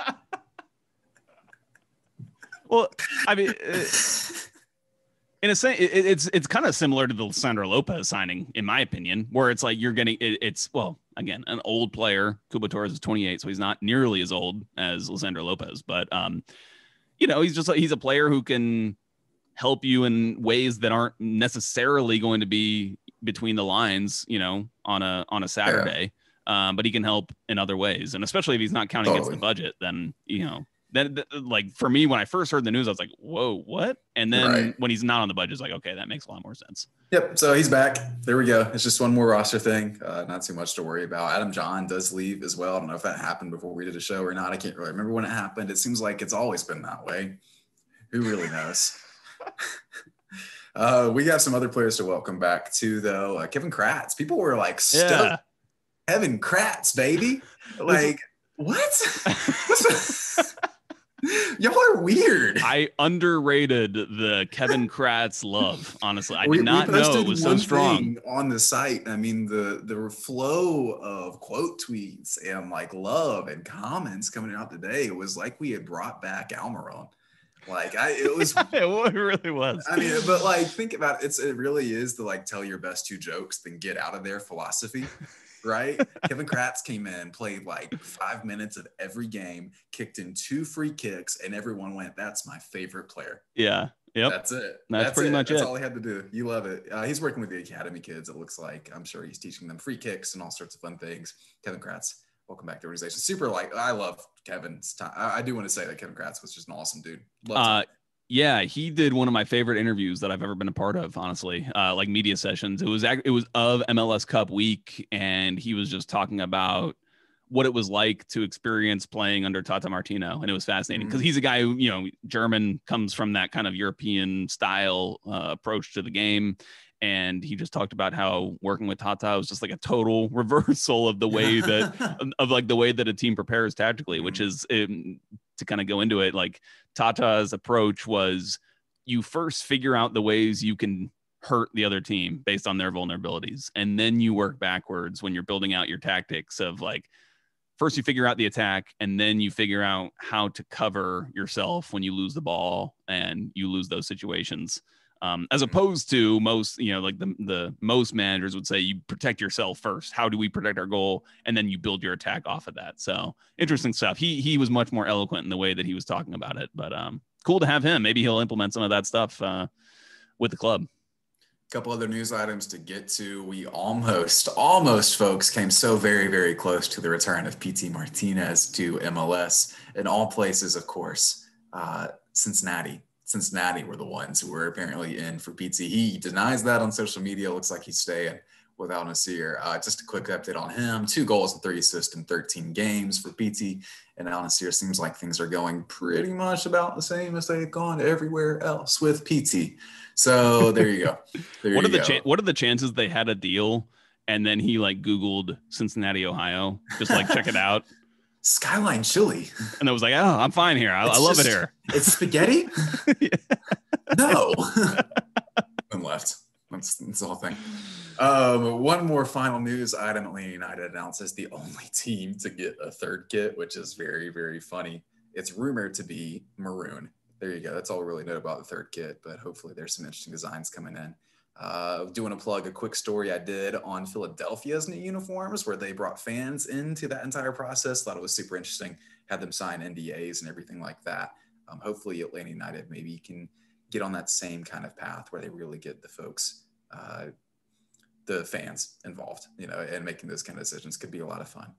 [SPEAKER 2] well, I mean. In a sense, it, it's it's kind of similar to the Sandro Lopez signing, in my opinion, where it's like you're getting it, it's well, again, an old player. Cubo Torres is 28, so he's not nearly as old as Lisandro Lopez, but um, you know, he's just he's a player who can help you in ways that aren't necessarily going to be between the lines, you know, on a on a Saturday. Yeah. Um, but he can help in other ways, and especially if he's not counting totally. against the budget, then you know then like for me when i first heard the news i was like whoa what? And then right. when he's not on the budget it's like okay that makes a lot more sense.
[SPEAKER 1] Yep so he's back. There we go. It's just one more roster thing uh, not too much to worry about. Adam Jahn does leave as well. I don't know if that happened before we did a show or not. I can't really remember when it happened. It seems like it's always been that way. Who really knows? Uh, we have some other players to welcome back too though. Uh, kevin kratz. People were like stoked. Yeah. kevin kratz baby. Like what Y'all are weird.
[SPEAKER 2] I underrated the Kevin Kratz love. Honestly, I did we, not we know it was so strong
[SPEAKER 1] on the site. I mean, the the flow of quote tweets and like love and comments coming out today was like we had brought back Almiron. Like I, it was.
[SPEAKER 2] it really was.
[SPEAKER 1] I mean, but like think about it. It's it really is the like tell your best two jokes, then get out of there philosophy right? Kevin Kratz came in, played like five minutes of every game, kicked in two free kicks, and everyone went, "That's my favorite player."
[SPEAKER 2] Yeah. Yep.
[SPEAKER 1] That's it.
[SPEAKER 2] That's pretty
[SPEAKER 1] it.
[SPEAKER 2] much
[SPEAKER 1] That's
[SPEAKER 2] it.
[SPEAKER 1] all he had to do. You love it. Uh, he's working with the academy kids. It looks like. I'm sure he's teaching them free kicks and all sorts of fun things. Kevin Kratz, welcome back to the organization. Super like I love Kevin's time. I, I do want to say that Kevin Kratz was just an awesome dude. Loved him.
[SPEAKER 2] Yeah, he did one of my favorite interviews that I've ever been a part of. Honestly, uh, like media sessions. It was it was of MLS Cup week, and he was just talking about what it was like to experience playing under Tata Martino, and it was fascinating because
[SPEAKER 1] Mhm.
[SPEAKER 2] he's a guy who you know German comes from that kind of European style uh, approach to the game. And he just talked about how working with Tata was just like a total reversal of the way that of- of like the way that a team prepares tactically, which is um, to kind of go into it. Like Tata's approach was you first figure out the ways you can hurt the other team based on their vulnerabilities, and then you work backwards when you're building out your tactics of like first you figure out the attack and then you figure out how to cover yourself when you lose the ball and you lose those situations um, as opposed to most you know like the, the most managers would say you protect yourself first. How do we protect our goal? And then you build your attack off of that. So interesting stuff. He he was much more eloquent in the way that he was talking about it but um cool to have him. Maybe he'll implement some of that stuff uh, with the club.
[SPEAKER 1] A couple other news items to get to. We almost, almost, folks, came so very, very close to the return of Pity Martinez to MLS. In all places, of course, uh, Cincinnati. Cincinnati were the ones who were apparently in for Pity. He denies that on social media. Looks like he's staying without Nassr. Uh, just a quick update on him: two goals and three assists in 13 games for Pity. And Al Nassr seems like things are going pretty much about the same as they've gone everywhere else with Pity. So there you go. There
[SPEAKER 2] what
[SPEAKER 1] you
[SPEAKER 2] are the
[SPEAKER 1] go.
[SPEAKER 2] chan what are the chances they had a deal and then he like googled cincinnati ohio just like check it out
[SPEAKER 1] Skyline chili.
[SPEAKER 2] and I was like oh i'm fine here i, I love it here
[SPEAKER 1] It's spaghetti? No. and left. That's, that's the whole thing. Um, one more final news item Atlanta United announces the only team to get a third kit, which is very, very funny. It's rumored to be maroon. There you go. That's all we really know about the third kit, but hopefully there's some interesting designs coming in. Uh, doing a plug, a quick story I did on Philadelphia's new uniforms where they brought fans into that entire process. Thought it was super interesting. Had them sign NDAs and everything like that. Um, hopefully, Atlanta United maybe can get on that same kind of path where they really get the folks, uh, the fans involved, you know, and making those kind of decisions could be a lot of fun.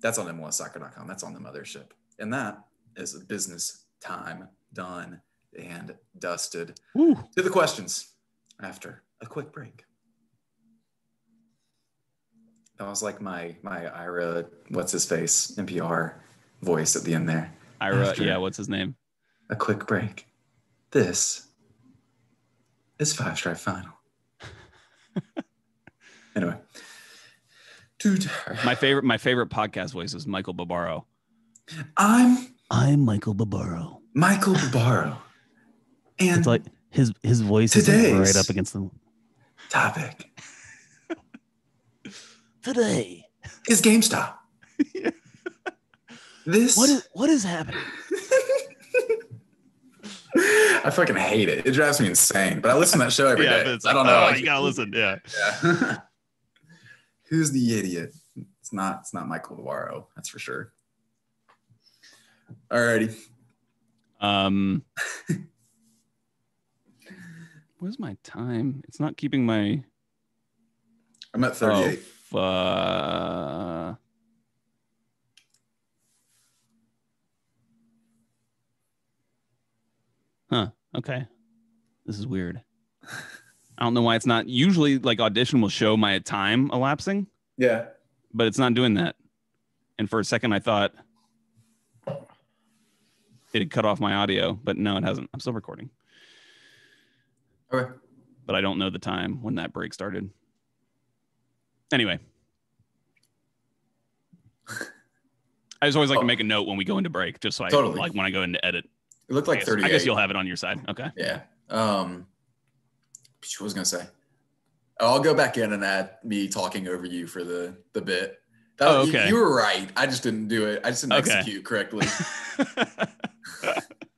[SPEAKER 1] That's on MLSsoccer.com. That's on the mothership. And that is business time done and dusted.
[SPEAKER 2] Woo.
[SPEAKER 1] To the questions after a quick break. That was like my my Ira, what's his face, NPR voice at the end there.
[SPEAKER 2] ira
[SPEAKER 1] After-
[SPEAKER 2] yeah what's his name
[SPEAKER 1] A quick break. This is Five Stripe Final. anyway, dude,
[SPEAKER 2] my favorite my favorite podcast voice is michael barbaro
[SPEAKER 1] I'm
[SPEAKER 2] i'm michael barbaro
[SPEAKER 1] Michael Barbaro, and
[SPEAKER 3] It's like his his voice is
[SPEAKER 1] Today's-
[SPEAKER 3] like right up against the
[SPEAKER 1] topic
[SPEAKER 3] today.
[SPEAKER 1] is GameStop. This
[SPEAKER 3] What is what is happening?
[SPEAKER 1] I fucking hate it. It drives me insane. But I listen to that show every day.
[SPEAKER 2] but it's
[SPEAKER 1] I don't know.
[SPEAKER 2] oh,
[SPEAKER 1] like-
[SPEAKER 2] you gotta listen yeah
[SPEAKER 1] Yeah. Who's the idiot? It's not. It's not Michael Navarro. That's for sure. Alrighty.
[SPEAKER 2] um where's my time it's not keeping my
[SPEAKER 1] I'm at 38.
[SPEAKER 2] Oh, uh, huh. Okay. This is weird. I don't know why it's not. Usually, like audition will show my time elapsing,
[SPEAKER 1] Yeah.
[SPEAKER 2] but it's not doing that. And for a second, I thought it had cut off my audio, but no, it hasn't. I'm still recording,
[SPEAKER 1] Okay.
[SPEAKER 2] but I don't know the time when that break started. Anyway, I just always like
[SPEAKER 1] Oh.
[SPEAKER 2] to make a note when we go into break, just so I
[SPEAKER 1] Totally.
[SPEAKER 2] like when I go into edit.
[SPEAKER 1] It looked
[SPEAKER 2] I
[SPEAKER 1] like
[SPEAKER 2] guess,
[SPEAKER 1] 38.
[SPEAKER 2] I guess you'll have it on your side. Okay.
[SPEAKER 1] Yeah. Um. What was gonna say? I'll go back in and add me talking over you for the the bit. That,
[SPEAKER 2] Oh,
[SPEAKER 1] you-
[SPEAKER 2] okay.
[SPEAKER 1] You, were right. I just didn't do it. I just didn't
[SPEAKER 2] Okay.
[SPEAKER 1] execute correctly.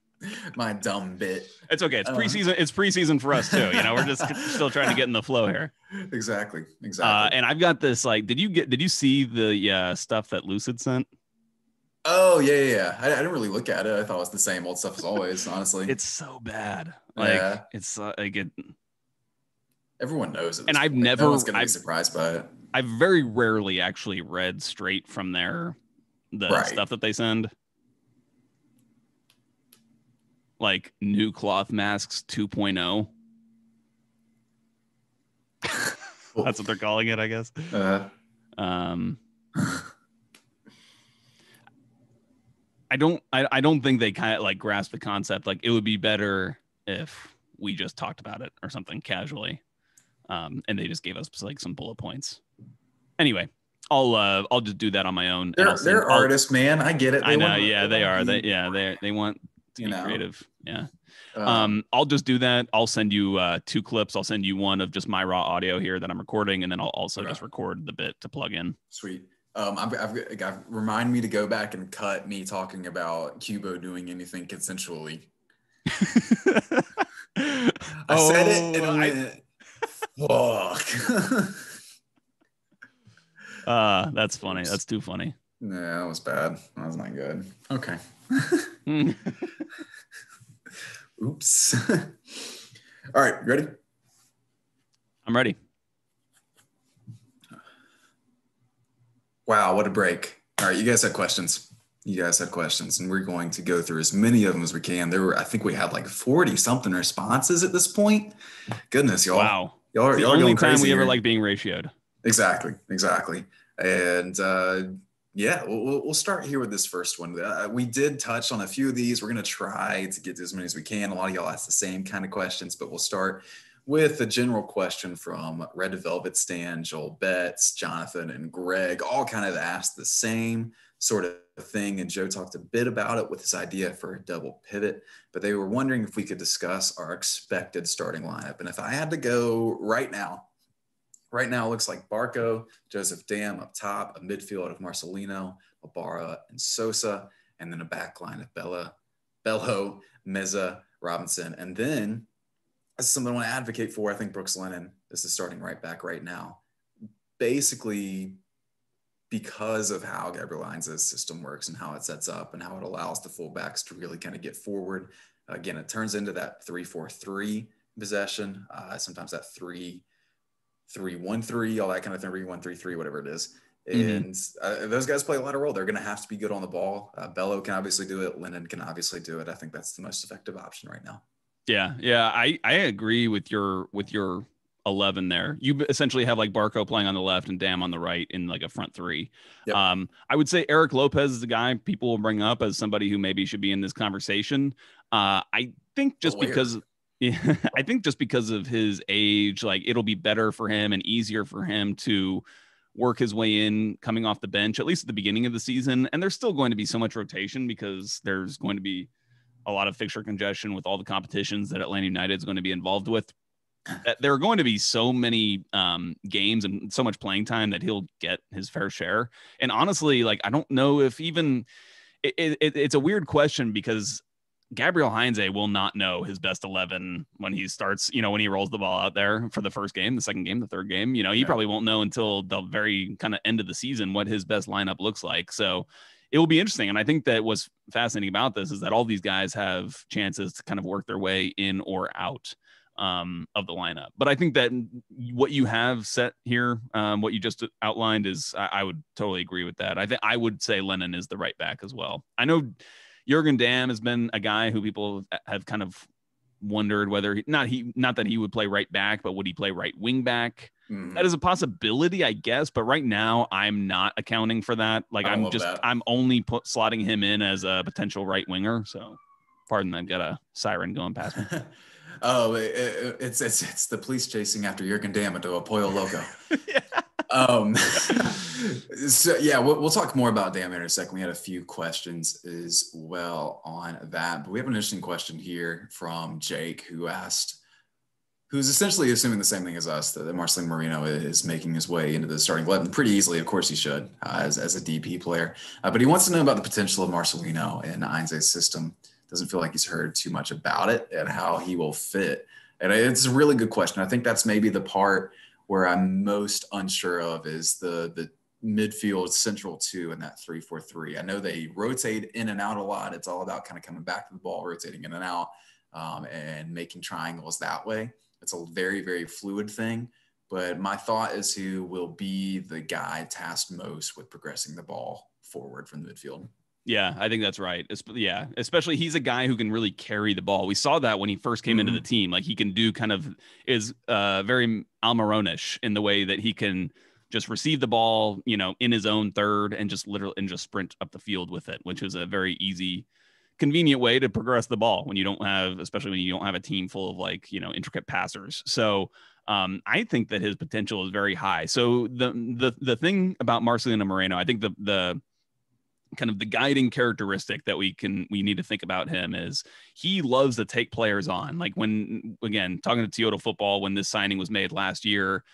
[SPEAKER 1] my dumb bit.
[SPEAKER 2] It's okay. It's
[SPEAKER 1] Um,
[SPEAKER 2] preseason. It's preseason for us too. You know, we're just still trying to get in the flow here.
[SPEAKER 1] Exactly.
[SPEAKER 2] Uh,
[SPEAKER 1] Exactly.
[SPEAKER 2] and I've got this. Like, did you get? Did you see the uh, stuff that Lucid sent?
[SPEAKER 1] oh yeah, yeah. yeah. I, I didn't really look at it. I thought it was the same old stuff as always. Honestly,
[SPEAKER 2] It's so bad. Like,
[SPEAKER 1] Yeah.
[SPEAKER 2] it's uh, like it.
[SPEAKER 1] everyone knows it.
[SPEAKER 2] and I've never-
[SPEAKER 1] No one's gonna
[SPEAKER 2] I've-
[SPEAKER 1] be surprised by it.
[SPEAKER 2] I've very rarely actually read straight from their the
[SPEAKER 1] Right.
[SPEAKER 2] stuff that they send. Like new cloth masks 2.0. That's what they're calling it, I guess.
[SPEAKER 1] Uh,
[SPEAKER 2] Um, I don't I, I don't think they kind of like grasp the concept. Like it would be better if we just talked about it or something casually. Um, and they just gave us like some bullet points. Anyway, I'll uh I'll just do that on my own.
[SPEAKER 1] they're they're artists, man. I get it.
[SPEAKER 2] I know,
[SPEAKER 1] wanna-
[SPEAKER 2] yeah, they are. They yeah, they they want
[SPEAKER 1] You know.
[SPEAKER 2] creative. Yeah.
[SPEAKER 1] uh,
[SPEAKER 2] Um, I'll just do that. I'll send you uh two clips. I'll send you one of just my raw audio here that I'm recording, and then I'll also
[SPEAKER 1] Okay.
[SPEAKER 2] just record the bit to plug in.
[SPEAKER 1] Sweet. Um, I've, I've, I've remind me to go back and cut me talking about Cubo doing anything consensually. I said it and
[SPEAKER 2] Oh, I-
[SPEAKER 1] I, fuck.
[SPEAKER 2] Uh, that's funny. That's too funny.
[SPEAKER 1] no, that was bad. That was not good. Okay.
[SPEAKER 2] Mm.
[SPEAKER 1] Oops. All right, ready?
[SPEAKER 2] I'm ready.
[SPEAKER 1] Wow, what a break. All right, you guys had questions. You guys had questions, and we're going to go through as many of them as we can. There were, I think we had like 40 something responses at this point. Goodness, y'all.
[SPEAKER 2] Wow.
[SPEAKER 1] Y'all, are-
[SPEAKER 2] The
[SPEAKER 1] y'all are
[SPEAKER 2] only time we ever like being ratioed.
[SPEAKER 1] Exactly, exactly. And uh, yeah, we'll, we'll- start here with this first one. Uh, we did touch on a few of these. We're going to try to get to as many as we can. A lot of y'all ask the same kind of questions, but we'll start with a general question from Red Velvet Stan, Joel Betts, Jonathan, and Greg. All kind of asked the same sort of thing. And Joe talked a bit about it with his idea for a double pivot, but they were wondering if we could discuss our expected starting lineup. And if I had to go right now, Right now, it looks like Barco, Josef Damm up top, a midfield of Marcelino, Ibarra, and Sosa, and then a back line of Bella, Bello, Meza, Robinson. And then, this is something I want to advocate for. I think Brooks Lennon this is the starting right back right now. Basically, because of how Gabriel system works and how it sets up and how it allows the fullbacks to really kind of get forward. Again, it turns into that 3 4 3 possession, uh, sometimes that 3 three one three, all that kind of thing, three one three three, whatever it is.
[SPEAKER 2] Mhm.
[SPEAKER 1] And uh, those guys play a lot of role. They're going to have to be good on the ball. Uh, Bello can obviously do it. Lennon can obviously do it. I think that's the most effective option right now.
[SPEAKER 2] Yeah, yeah, I I agree with your with your eleven there. You essentially have like Barco playing on the left and Damm on the right in like a front three.
[SPEAKER 1] Yep.
[SPEAKER 2] Um, I would say Erik Lopez is the guy people will bring up as somebody who maybe should be in this conversation. Uh, I think just because. I think just because of his age, like it'll be better for him and easier for him to work his way in coming off the bench, at least at the beginning of the season. And there's still going to be so much rotation because there's going to be a lot of fixture congestion with all the competitions that Atlanta United is going to be involved with. That there are going to be so many um, games and so much playing time that he'll get his fair share. And honestly, like I don't know if even it, it, it's a weird question because Gabriel Heinze will not know his best 11 when he starts, you know, when he rolls the ball out there for the first game, the second game, the third game. You know, he
[SPEAKER 1] Yeah.
[SPEAKER 2] probably won't know until the very kind of end of the season what his best lineup looks like. So it will be interesting. And I think that what's fascinating about this is that all these guys have chances to kind of work their way in or out um, of the lineup. But I think that what you have set here, um, what you just outlined, is I, I would totally agree with that. I think I would say Lennon is the right back as well. I know Jurgen Damm has been a guy who people have kind of wondered whether he, not he not that he would play right back, but would he play right wing back?
[SPEAKER 1] Mhm.
[SPEAKER 2] That is a possibility, I guess. But right now, I'm not accounting for that. Like
[SPEAKER 1] I
[SPEAKER 2] I'm just
[SPEAKER 1] that.
[SPEAKER 2] I'm only put, slotting him in as a potential right winger. So, pardon, I've got a siren going past me.
[SPEAKER 1] oh, it- it- it's it's it's the police chasing after Jurgen Damm to a Pollo Loco. Um, so yeah, we'll, we'll talk more about Damm in a second. We had a few questions as well on that, but we have an interesting question here from Jake who asked, who's essentially assuming the same thing as us, that Marcelino Moreno is making his way into the starting eleven pretty easily. Of course, he should uh, as as a DP player, uh, but he wants to know about the potential of Marcelino in Heinze's system doesn't feel like he's heard too much about it and how he will fit. And it's a really good question. I think that's maybe the part where I'm most unsure of is the the midfield central two in that three four three. I know they rotate in and out a lot. It's all about kind of coming back to the ball, rotating in and out, um, and making triangles that way. It's a very very fluid thing. But my thought is who will be the guy tasked most with progressing the ball forward from the midfield.
[SPEAKER 2] Yeah, I think that's right. It's, yeah, especially he's a guy who can really carry the ball. We saw that when he first came mm-hmm. into the team. Like he can do kind of is uh, very Almironish in the way that he can just receive the ball, you know, in his own third and just literally and just sprint up the field with it, which is a very easy, convenient way to progress the ball when you don't have, especially when you don't have a team full of like you know intricate passers. So um, I think that his potential is very high. So the the the thing about Marcelino Moreno, I think the the kind of the guiding characteristic that we can we need to think about him is he loves to take players on. Like when again talking to Tiotal Football when this signing was made last year,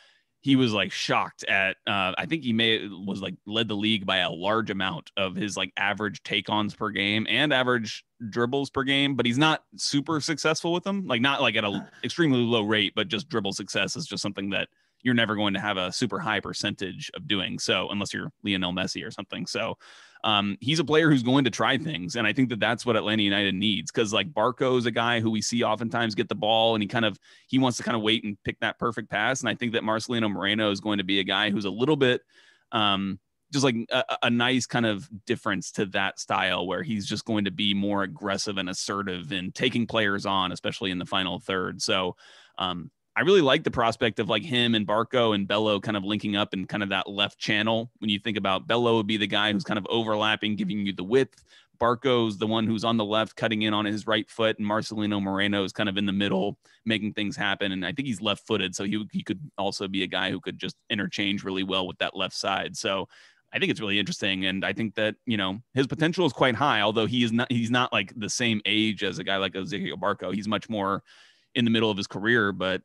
[SPEAKER 2] he was like shocked at uh, I think he may was like led the league by a large amount of his like average take-ons per game and average dribbles per game, but he's not super successful with them. Like not like at a extremely low rate, but just dribble success is just something that you're never going to have a super high percentage of doing so unless you're Lionel Messi or something. So um, he's a player who's going to try things. And I think that that's what Atlanta United needs because like Barco is a guy who we see oftentimes get the ball and he kind of, he wants to kind of wait and pick that perfect pass. And I think that Marcelino Moreno is going to be a guy who's a little bit, um, just like a, a, nice kind of difference to that style where he's just going to be more aggressive and assertive in taking players on, especially in the final third. So, um, I really like the prospect of like him and Barco and Bello kind of linking up in kind of that left channel. When you think about Bello would be the guy who's kind of overlapping, giving you the width. Barco's the one who's on the left, cutting in on his right foot, and Marcelino Moreno is kind of in the middle, making things happen. And I think he's left-footed, so he he could also be a guy who could just interchange really well with that left side. So I think it's really interesting, and I think that you know his potential is quite high. Although he is not, he's not like the same age as a guy like Ezequiel Barco. He's much more in the middle of his career, but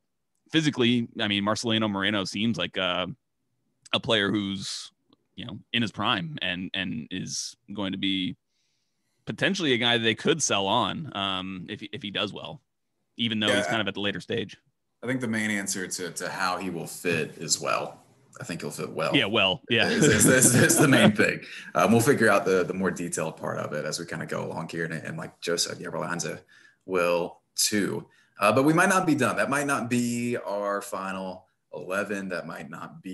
[SPEAKER 2] physically, I mean, Marcelino Moreno seems like a, a player who's you know in his prime and and is going to be potentially a guy they could sell on um, if he, if he does well, even though yeah, he's kind of at the later stage.
[SPEAKER 1] I think the main answer to to how he will fit is well. I think he'll fit well.
[SPEAKER 2] Yeah, well, yeah.
[SPEAKER 1] That's the main thing. Um, we'll figure out the the more detailed part of it as we kind of go along here. And, and like Joe said, yeah, Berlanza will too. Uh, but we might not be done. That might not be our final 11. That might not be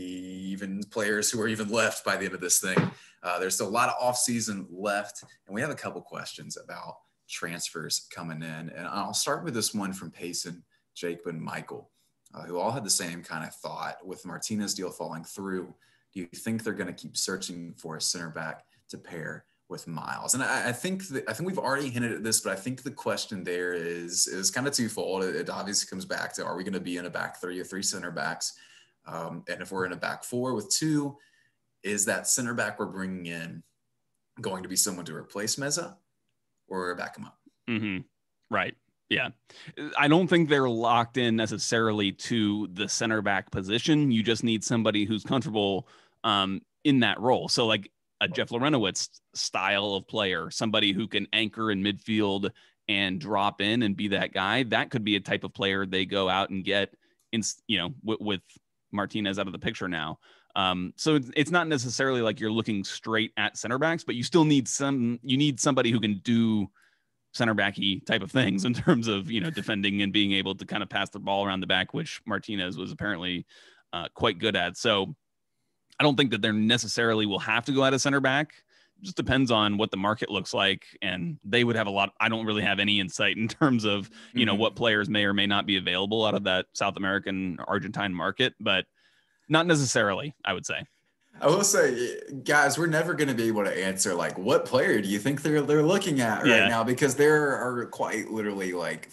[SPEAKER 1] even players who are even left by the end of this thing. Uh, there's still a lot of offseason left. And we have a couple questions about transfers coming in. And I'll start with this one from Payson, Jake, and Michael, uh, who all had the same kind of thought with Martinez deal falling through. Do you think they're going to keep searching for a center back to pair with Miles. And I, I think that, I think we've already hinted at this, but I think the question there is is kind of twofold. It, it obviously comes back to are we going to be in a back three or three center backs? Um, and if we're in a back four with two, is that center back we're bringing in going to be someone to replace Meza or back him up?
[SPEAKER 2] Mm-hmm. Right. Yeah. I don't think they're locked in necessarily to the center back position. You just need somebody who's comfortable um, in that role. So, like, a Jeff Larentowicz style of player, somebody who can anchor in midfield and drop in and be that guy. That could be a type of player they go out and get in, you know, w- with Martinez out of the picture now. Um, so it's, it's not necessarily like you're looking straight at center backs, but you still need some, you need somebody who can do center backy type of things in terms of, you know, defending and being able to kind of pass the ball around the back, which Martinez was apparently uh, quite good at. So I don't think that they're necessarily will have to go out of center back. It just depends on what the market looks like, and they would have a lot. I don't really have any insight in terms of you mm-hmm. know what players may or may not be available out of that South American Argentine market, but not necessarily. I would say.
[SPEAKER 1] I will say, guys, we're never going to be able to answer like what player do you think they're they're looking at right yeah. now because there are quite literally like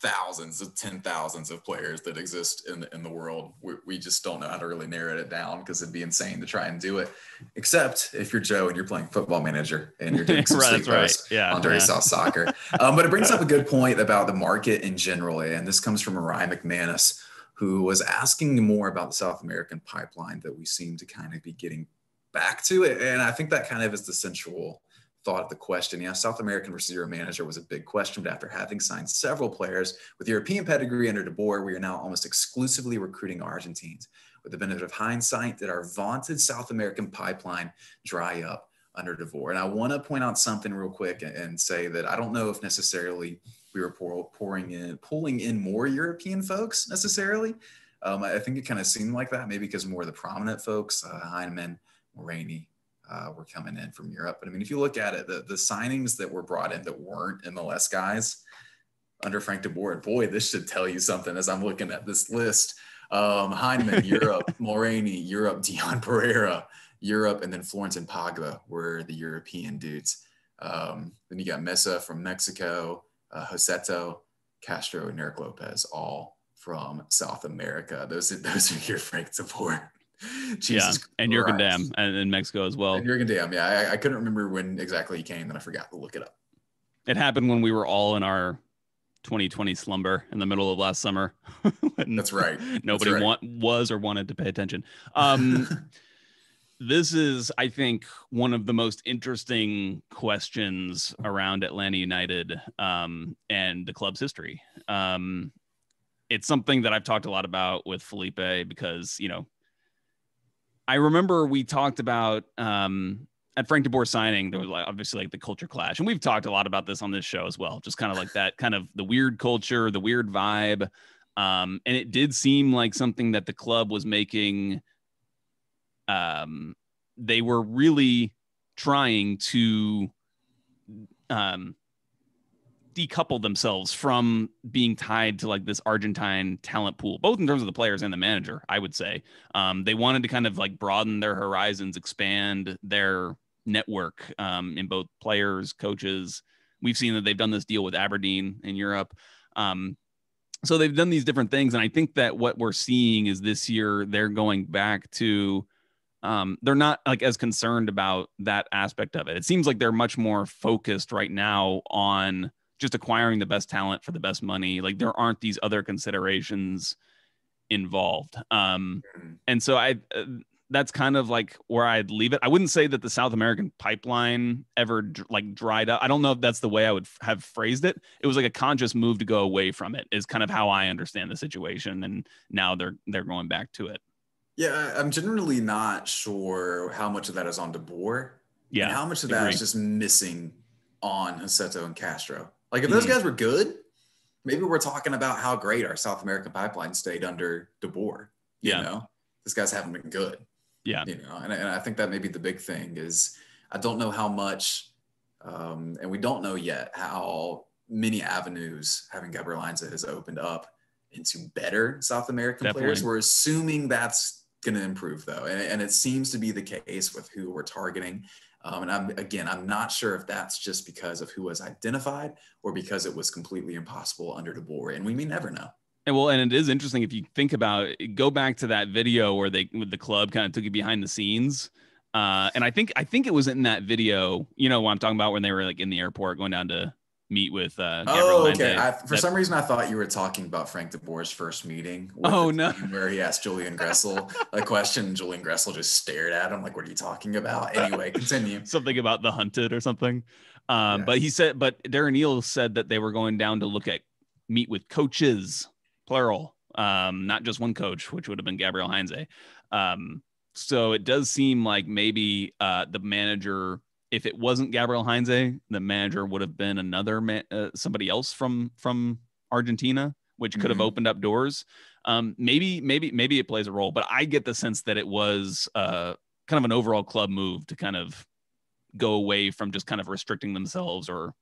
[SPEAKER 1] thousands of ten thousands of players that exist in the, in the world. We, we just don't know how to really narrow it down because it'd be insane to try and do it. Except if you're Joe and you're playing Football Manager and you're doing some right, right. yeah, on Dirty yeah. South Soccer. um, but it brings up a good point about the market in general, and this comes from Ryan McManus, who was asking more about the South American pipeline that we seem to kind of be getting back to it, and I think that kind of is the central thought of the question. Know, South American versus Euro manager was a big question, but after having signed several players with European pedigree under De Boer, we are now almost exclusively recruiting Argentines. With the benefit of hindsight, did our vaunted South American pipeline dry up under De Boer? And I want to point out something real quick and say that I don't know if necessarily we were pour, pouring in, pulling in more European folks necessarily. Um, I think it kind of seemed like that, maybe because more of the prominent folks, uh, Hyndman, Mulraney, uh, were coming in from Europe. But I mean, if you look at it, the, the signings that were brought in that weren't MLS guys under Frank de Boer, boy, this should tell you something as I'm looking at this list. Um, Hyndman, Europe, Mulraney, Europe, Dion Pereira, Europe, and then Florentin Pogba were the European dudes. Um, then you got Meza from Mexico, uh, Rossetto, Castro, and Erik Lopez, all from South America. Those, are, those are your Frank de Boer
[SPEAKER 2] Jesus yeah, and Jurgen Damm and in Mexico as well.
[SPEAKER 1] Jurgen Damm, yeah. I, I, couldn't remember when exactly he came, and I forgot to look it up.
[SPEAKER 2] It happened when we were all in our 2020 slumber in the middle of last summer.
[SPEAKER 1] That's right.
[SPEAKER 2] Nobody
[SPEAKER 1] That's right.
[SPEAKER 2] Want, was or wanted to pay attention. Um, this is, I think, one of the most interesting questions around Atlanta United um, and the club's history. Um, it's something that I've talked a lot about with Felipe because, you know, I remember we talked about um, at Frank DeBoer signing, there was like obviously like the culture clash, and we've talked a lot about this on this show as well. Just kind of like that, kind of the weird culture, the weird vibe, um, and it did seem like something that the club was making. Um, they were really trying to um, decouple themselves from being tied to like this Argentine talent pool, both in terms of the players and the manager. I would say um, they wanted to kind of like broaden their horizons, expand their network um, in both players, coaches. We've seen that they've done this deal with Aberdeen in Europe. Um, so they've done these different things, and I think that what we're seeing is this year they're going back to. Um, they're not like as concerned about that aspect of it. It seems like they're much more focused right now on just acquiring the best talent for the best money. Like there aren't these other considerations involved. Um, mm-hmm. and so I, uh, that's kind of like where I'd leave it. I wouldn't say that the South American pipeline ever dr- like dried up. I don't know if that's the way I would f- have phrased it. It was like a conscious move to go away from it is kind of how I understand the situation. And now they're, they're going back to it.
[SPEAKER 1] Yeah. I'm generally not sure how much of that is on De Boer.
[SPEAKER 2] Yeah.
[SPEAKER 1] how much of that agree. is just missing on Rossetto and Castro. Like if those mm-hmm. guys were good, maybe we're talking about how great our South American pipeline stayed under De Boer. You yeah. know, these guys haven't been good.
[SPEAKER 2] Yeah.
[SPEAKER 1] You know, and, and I think that may be the big thing is I don't know how much, um, and we don't know yet how many avenues having Gabriel Heinze has opened up into better South American Definitely. players. We're assuming that's going to improve though. And, and it seems to be the case with who we're targeting. Um, and I'm again, I'm not sure if that's just because of who was identified or because it was completely impossible under De Boer, and we may never know.
[SPEAKER 2] And well, and it is interesting if you think about it, go back to that video where they with the club kind of took you behind the scenes. Uh, and I think I think it was in that video, you know, what I'm talking about when they were like in the airport going down to meet with uh
[SPEAKER 1] Gabriel oh okay. I, for that, some reason i thought you were talking about frank de boer's first meeting
[SPEAKER 2] oh no.
[SPEAKER 1] where he asked julian gressel a question julian gressel just stared at him like what are you talking about? Anyway continue.
[SPEAKER 2] Something about the hunted or something. Um yes. but he said but darren eales said that they were going down to look at meet with coaches plural um not just one coach which would have been gabriel heinze. Um so it does seem like maybe uh the manager if it wasn't Gabriel Heinze, the manager would have been another man, uh, somebody else from from Argentina, which could mm-hmm. have opened up doors. Um, maybe maybe maybe it plays a role, but I get the sense that it was uh, kind of an overall club move to kind of go away from just kind of restricting themselves or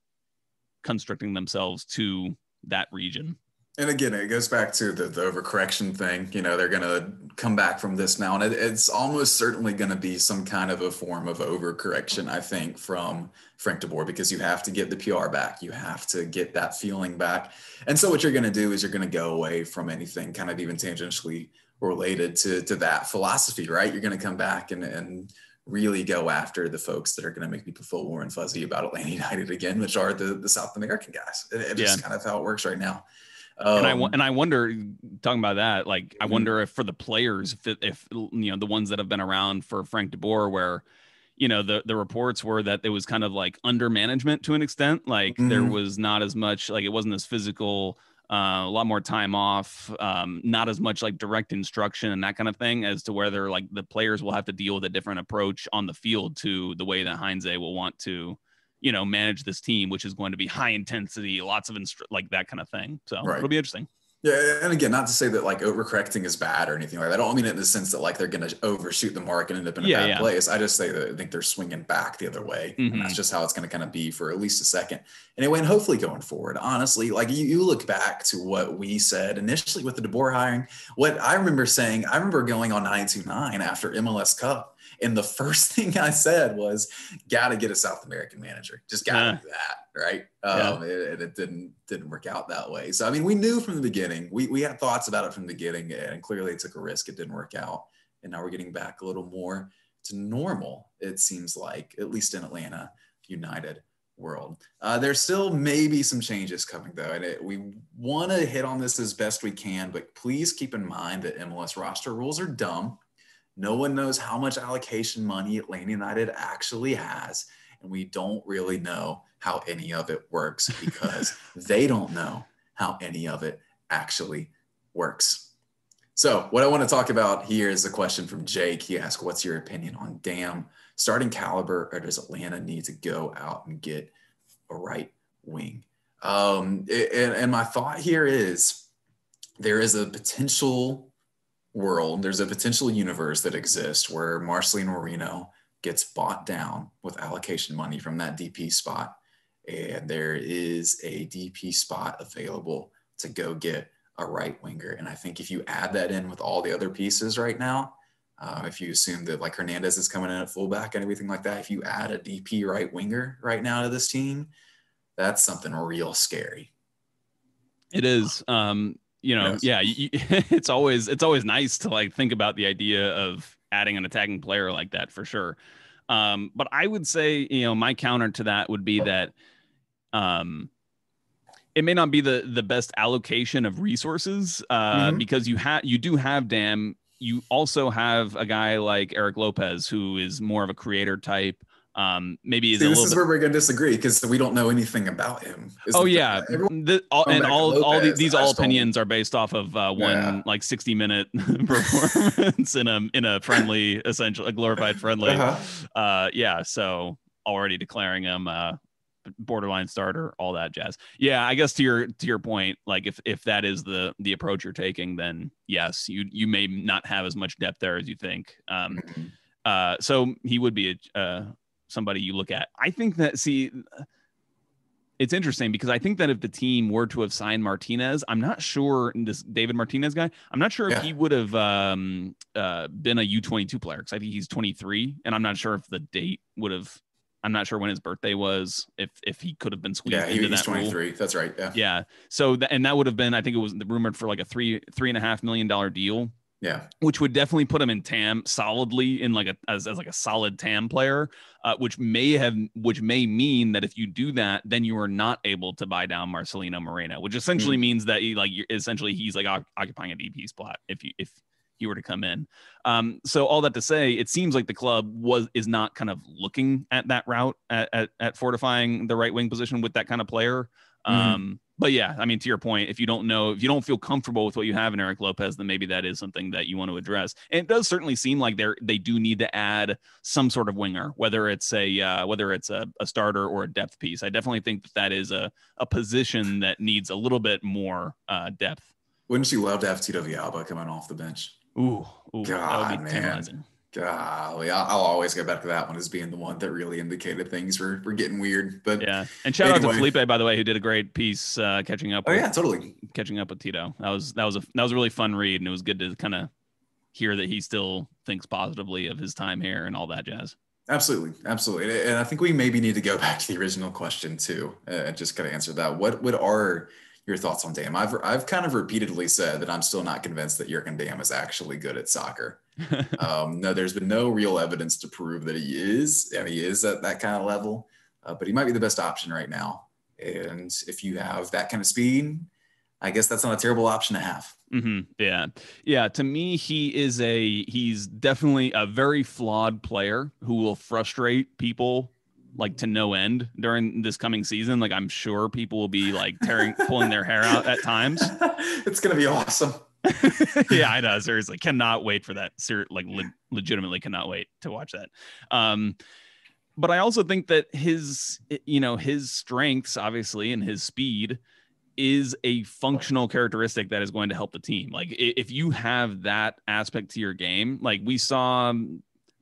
[SPEAKER 2] constricting themselves to that region
[SPEAKER 1] and again, it goes back to the, the overcorrection thing. You know, they're going to come back from this now, and it, it's almost certainly going to be some kind of a form of overcorrection, I think, from Frank de Boer, because you have to get the PR back. You have to get that feeling back. And so, what you're going to do is you're going to go away from anything kind of even tangentially related to, to that philosophy, right? You're going to come back and, and really go after the folks that are going to make people feel warm and fuzzy about Atlanta United again, which are the, the South American guys. It, it's yeah. just kind of how it works right now.
[SPEAKER 2] Um, and I and I wonder, talking about that, like I mm-hmm. wonder if for the players, if, if you know the ones that have been around for Frank De Boer, where you know the the reports were that it was kind of like under management to an extent like there
[SPEAKER 1] Mhm.
[SPEAKER 2] was not as much like it wasn't as physical uh, a lot more time off um, not as much like direct instruction and that kind of thing as to whether like the players will have to deal with a different approach on the field to the way that Heinze will want to you know manage this team which is going to be high intensity lots of instru- like that kind of thing so
[SPEAKER 1] Right.
[SPEAKER 2] it'll be interesting
[SPEAKER 1] Yeah, and again, not to say that like overcorrecting is bad or anything like that. I don't mean it in the sense that like they're going to overshoot the mark and end up in a
[SPEAKER 2] Yeah,
[SPEAKER 1] bad
[SPEAKER 2] yeah.
[SPEAKER 1] place. I just say that I think they're swinging back the other way,
[SPEAKER 2] Mhm.
[SPEAKER 1] and that's just how it's going to kind of be for at least a second. Anyway, and hopefully going forward, honestly, like you, you look back to what we said initially with the DeBoer hiring. What I remember saying, I remember going on 929 after MLS Cup. And the first thing I said was, "Got to get a South American manager. Just got to
[SPEAKER 2] Yeah.
[SPEAKER 1] do that, right?"
[SPEAKER 2] Yeah.
[SPEAKER 1] Um, and it, it didn't didn't work out that way. So I mean, we knew from the beginning. We we had thoughts about it from the beginning, and clearly it took a risk. It didn't work out, and now we're getting back a little more to normal. It seems like, at least in Atlanta United world. Uh, there's still maybe some changes coming though, and it, we want to hit on this as best we can. But please keep in mind that MLS roster rules are dumb. No one knows how much allocation money Atlanta United actually has, and we don't really know how any of it works because they don't know how any of it actually works. So, what I want to talk about here is a question from Jake. He asked, What's your opinion on Damm starting caliber, or does Atlanta need to go out and get a right wing? Um, and, and my thought here is there is a potential world, there's a potential universe that exists where Marcelino Moreno gets bought down with allocation money from that DP spot. And there is a DP spot available to go get a right winger. And I think if you add that in with all the other pieces right now, uh, if you assume that like Hernandez is coming in at fullback and everything like that, if you add a DP right winger right now to this team, that's something real scary.
[SPEAKER 2] It is. Um, you know,
[SPEAKER 1] Yes.
[SPEAKER 2] yeah, you, it's always it's always nice to like think about the idea of adding an attacking player like that for sure. Um, but I would say, you know, my counter to that would be that um it may not be the the best allocation of resources uh
[SPEAKER 1] Mhm.
[SPEAKER 2] because you have you do have Damm, you also have a guy like Erik Lopez who is more of a creator type. Um, maybe is
[SPEAKER 1] See,
[SPEAKER 2] a
[SPEAKER 1] this is
[SPEAKER 2] bit
[SPEAKER 1] where we're going to disagree because we don't know anything about him. is
[SPEAKER 2] Oh yeah, The- all, and
[SPEAKER 1] back to
[SPEAKER 2] all all the, these all opinions are based off of uh, one
[SPEAKER 1] Yeah.
[SPEAKER 2] like sixty minute performance in a in a friendly, essential, a glorified friendly.
[SPEAKER 1] Uh-huh.
[SPEAKER 2] Uh, yeah, so already declaring him uh, borderline starter, all that jazz. Yeah, I guess to your to your point, like if if that is the the approach you're taking, then yes, you you may not have as much depth there as you think. Um,
[SPEAKER 1] Mhm.
[SPEAKER 2] uh, so he would be a, uh, somebody you look at. I think that see, it's interesting because I think that if the team were to have signed Martinez, I'm not sure this David Martinez guy. I'm not sure
[SPEAKER 1] Yeah.
[SPEAKER 2] if he would have um, uh, been a U22 player because I think he's 23, and I'm not sure if the date would have. I'm not sure when his birthday was. If if he could have been squeezed
[SPEAKER 1] Yeah, he,
[SPEAKER 2] into
[SPEAKER 1] he's
[SPEAKER 2] that rule.
[SPEAKER 1] 23. That's right. Yeah.
[SPEAKER 2] Yeah. So th- and that would have been I think it was rumored for like a three three and a half million dollar deal
[SPEAKER 1] Yeah.
[SPEAKER 2] which would definitely put him in TAM solidly in like a as, as like a solid TAM player, uh, which may have which may mean that if you do that, then you are not able to buy down Marcelino Moreno, which essentially means that he like you're, essentially he's like oc- occupying a DP spot if you if he were to come in. Um, so all that to say, it seems like the club was is not kind of looking at that route at at, at fortifying the right wing position with that kind of player.
[SPEAKER 1] Mhm.
[SPEAKER 2] Um, but yeah, I mean, to your point, if you don't know, if you don't feel comfortable with what you have in Erik Lopez, then maybe that is something that you want to address. And it does certainly seem like they're they do need to add some sort of winger, whether it's a uh, whether it's a, a starter or a depth piece. I definitely think that that is a a position that needs a little bit more uh, depth.
[SPEAKER 1] Wouldn't you love to have Tito Villalba coming off the bench?
[SPEAKER 2] Ooh, ooh, that
[SPEAKER 1] God,
[SPEAKER 2] would be
[SPEAKER 1] man.
[SPEAKER 2] tantalizing.
[SPEAKER 1] Golly, I'll, always go back to that one as being the one that really indicated things were, were getting weird. But
[SPEAKER 2] Yeah, and shout out to Felipe by the way, who did a great piece uh, catching up.
[SPEAKER 1] oh
[SPEAKER 2] with,
[SPEAKER 1] yeah, totally.
[SPEAKER 2] catching up with Tito. That was that was a that was a really fun read, and it was good to kind of hear that he still thinks positively of his time here and all that jazz.
[SPEAKER 1] Absolutely, absolutely, and I think we maybe need to go back to the original question too, uh, and just kind of answer that. What would are your thoughts on Damm? I've I've kind of repeatedly said that I'm still not convinced that Jurgen Damm is actually good at soccer. um, no, there's been no real evidence to prove that he is, and he is at that kind of level. Uh, but he might be the best option right now. And if you have that kind of speed, I guess that's not a terrible option to have.
[SPEAKER 2] hmm Yeah. Yeah. To me, he is a, he's definitely a very flawed player who will frustrate people like to no end during this coming season. Like, I'm sure people will be like tearing, pulling their hair out at times.
[SPEAKER 1] it's gonna be awesome.
[SPEAKER 2] yeah, I know. Seriously, cannot wait for that. Ser- like, le- legitimately cannot wait to watch that. Um, but I also think that his, you know, his strengths, obviously, and his speed is a functional characteristic that is going to help the team. Like, if you have that aspect to your game, like we saw.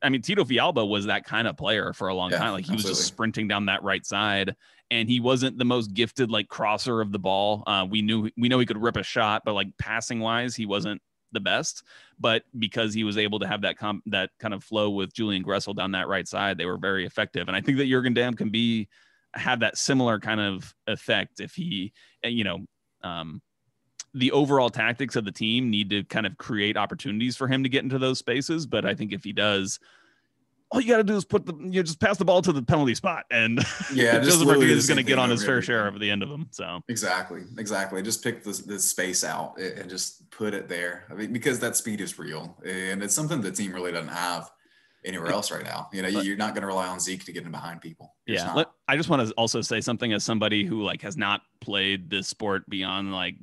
[SPEAKER 2] I mean, Tito Villalba was that kind of player for a long
[SPEAKER 1] Yeah,
[SPEAKER 2] time. Like he was just sprinting down that right side, and he wasn't the most gifted like crosser of the ball. Uh, we knew we know he could rip a shot, but like passing wise, he wasn't the best. But because he was able to have that com- that kind of flow with Julian Gressel down that right side, they were very effective. And I think that Jurgen Damm can be have that similar kind of effect if he, uh, you know, um, the overall tactics of the team need to kind of create opportunities for him to get into those spaces. But I think if he does, all you got to do is put the you know, just pass the ball to the penalty spot, and
[SPEAKER 1] Yeah, just
[SPEAKER 2] Joseph Rodriguez is going to get on his fair share of the end of them. So
[SPEAKER 1] Exactly, exactly. Just pick the, the space out and just put it there. I mean, because that speed is real, and it's something the team really doesn't have anywhere else right now. You know, you- you're not going to rely on Zeke to get in behind people. You're just
[SPEAKER 2] yeah,
[SPEAKER 1] not.
[SPEAKER 2] I just want to also say something as somebody who like has not played this sport beyond like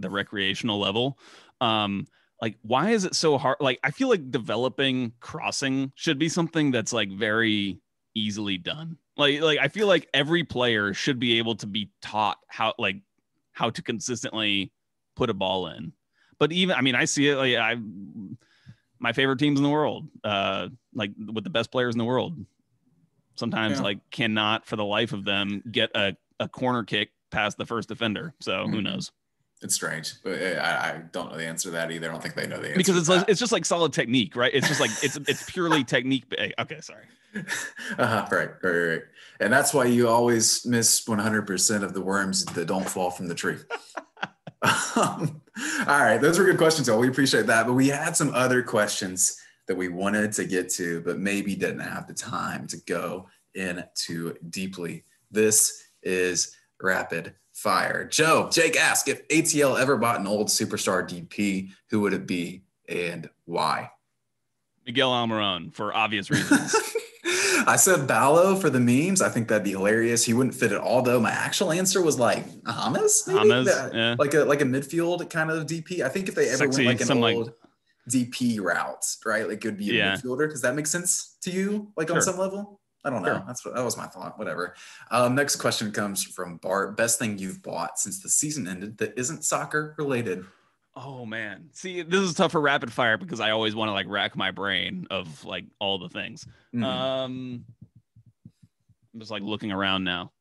[SPEAKER 2] the recreational level. Um, like why is it so hard? Like I feel like developing crossing should be something that's like very easily done. Like like I feel like every player should be able to be taught how like how to consistently put a ball in. But even I mean I see it like I my favorite teams in the world, uh, like with the best players in the world, sometimes
[SPEAKER 1] Yeah.
[SPEAKER 2] like cannot for the life of them get a, a corner kick past the first defender. So who
[SPEAKER 1] Mhm.
[SPEAKER 2] knows?
[SPEAKER 1] It's strange, uh, I, I don't know the answer to that either. I don't think they know the answer
[SPEAKER 2] Because it's like, it's just like solid technique, right? It's just like it's it's purely technique. ba- Okay, sorry.
[SPEAKER 1] uh-huh, right, right, right. And that's why you always miss 100% of the worms that don't fall from the tree. um, all right, those were good questions. All we appreciate that. But we had some other questions that we wanted to get to, but maybe didn't have the time to go into deeply. This is rapid fire. Joe, Jake asked if ATL ever bought an old superstar DP, who would it be and why?
[SPEAKER 2] Miguel Almiron for obvious reasons.
[SPEAKER 1] I said Ballo for the memes. I think that'd be hilarious. He wouldn't fit at all, though. My actual answer was like James, maybe?
[SPEAKER 2] James,
[SPEAKER 1] That-
[SPEAKER 2] yeah.
[SPEAKER 1] like a like a midfield kind of DP. I think if they ever
[SPEAKER 2] Sexy,
[SPEAKER 1] went like an
[SPEAKER 2] some, like-
[SPEAKER 1] old DP route, right? Like it would be a
[SPEAKER 2] Yeah.
[SPEAKER 1] midfielder. Does that make sense to you? Like on some level? I don't know.
[SPEAKER 2] Sure.
[SPEAKER 1] That's what that was my thought. Whatever. Um, next question comes from Bart. Best thing you've bought since the season ended that isn't soccer related.
[SPEAKER 2] Oh man. See, this is tough for rapid fire because I always want to like rack my brain of like all the things.
[SPEAKER 1] Mhm.
[SPEAKER 2] Um I'm just like looking around now.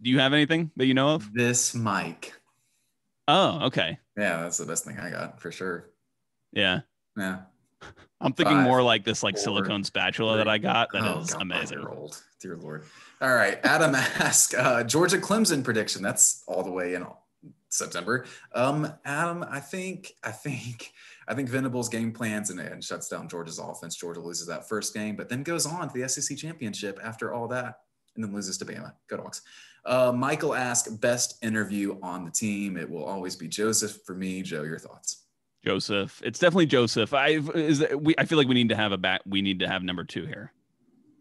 [SPEAKER 2] Do you have anything that you know of?
[SPEAKER 1] this mic.
[SPEAKER 2] Oh, okay.
[SPEAKER 1] Yeah, that's the best thing I got for sure.
[SPEAKER 2] Yeah.
[SPEAKER 1] Yeah.
[SPEAKER 2] I'm thinking
[SPEAKER 1] Five,
[SPEAKER 2] more like this like
[SPEAKER 1] four,
[SPEAKER 2] silicone spatula that I got. That is
[SPEAKER 1] Oh, God,
[SPEAKER 2] amazing.
[SPEAKER 1] rolled. Dear Lord. All right. Adam asked uh, Georgia Clemson prediction. That's all the way in September. Um, Adam, I think, I think, I think Venables game plans and, and shuts down Georgia's offense. Georgia loses that first game, but then goes on to the SEC championship after all that, and then loses to Bama. Go Dogs. Uh, Michael asked best interview on the team. It will always be Josef for me. Joe, your thoughts?
[SPEAKER 2] Josef. It's definitely Josef. I is we I feel like we need to have a back we need to have number 2 here.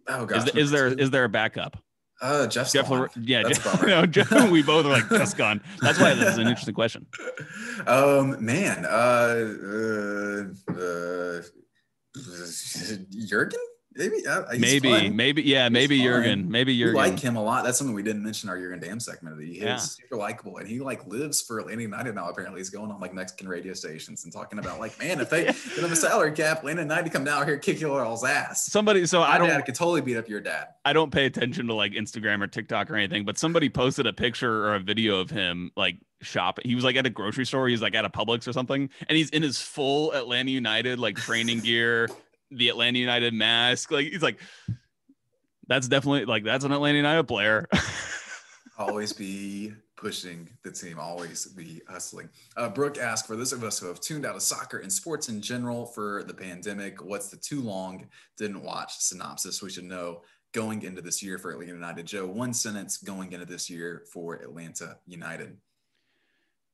[SPEAKER 1] Oh
[SPEAKER 2] Is,
[SPEAKER 1] gosh,
[SPEAKER 2] is there
[SPEAKER 1] two?
[SPEAKER 2] is there a backup?
[SPEAKER 1] uh, Jeff?
[SPEAKER 2] Jeff. Lor- yeah, Jeff, no, Jeff, we both are like just gone. That's why this is an interesting question.
[SPEAKER 1] um man uh uh, uh Jurgen maybe uh,
[SPEAKER 2] maybe,
[SPEAKER 1] fun.
[SPEAKER 2] maybe, yeah,
[SPEAKER 1] He's
[SPEAKER 2] maybe
[SPEAKER 1] fun.
[SPEAKER 2] Jurgen, maybe
[SPEAKER 1] We
[SPEAKER 2] Jurgen.
[SPEAKER 1] like him a lot. That's something we didn't mention our Jurgen Damm segment. That he
[SPEAKER 2] Yeah.
[SPEAKER 1] is super likable, and he like lives for Atlanta United now. Apparently, he's going on like Mexican radio stations and talking about like, man, if they
[SPEAKER 2] Yeah.
[SPEAKER 1] get him a salary cap, Atlanta United come down here kick your all's ass.
[SPEAKER 2] Somebody, so I
[SPEAKER 1] My
[SPEAKER 2] don't,
[SPEAKER 1] dad could totally beat up your dad.
[SPEAKER 2] I don't pay attention to like Instagram or TikTok or anything, but somebody posted a picture or a video of him like shopping. He was like at a grocery store. He's like at a Publix or something, and he's in his full Atlanta United like training gear, the Atlanta United mask. Like he's like, that's definitely like that's an Atlanta United player.
[SPEAKER 1] always be pushing the team, always be hustling. Uh, Brooke asked for those of us who have tuned out of soccer and sports in general for the pandemic, what's the too long, didn't watch synopsis we should know going into this year for Atlanta United? Joe, one sentence going into this year for Atlanta United.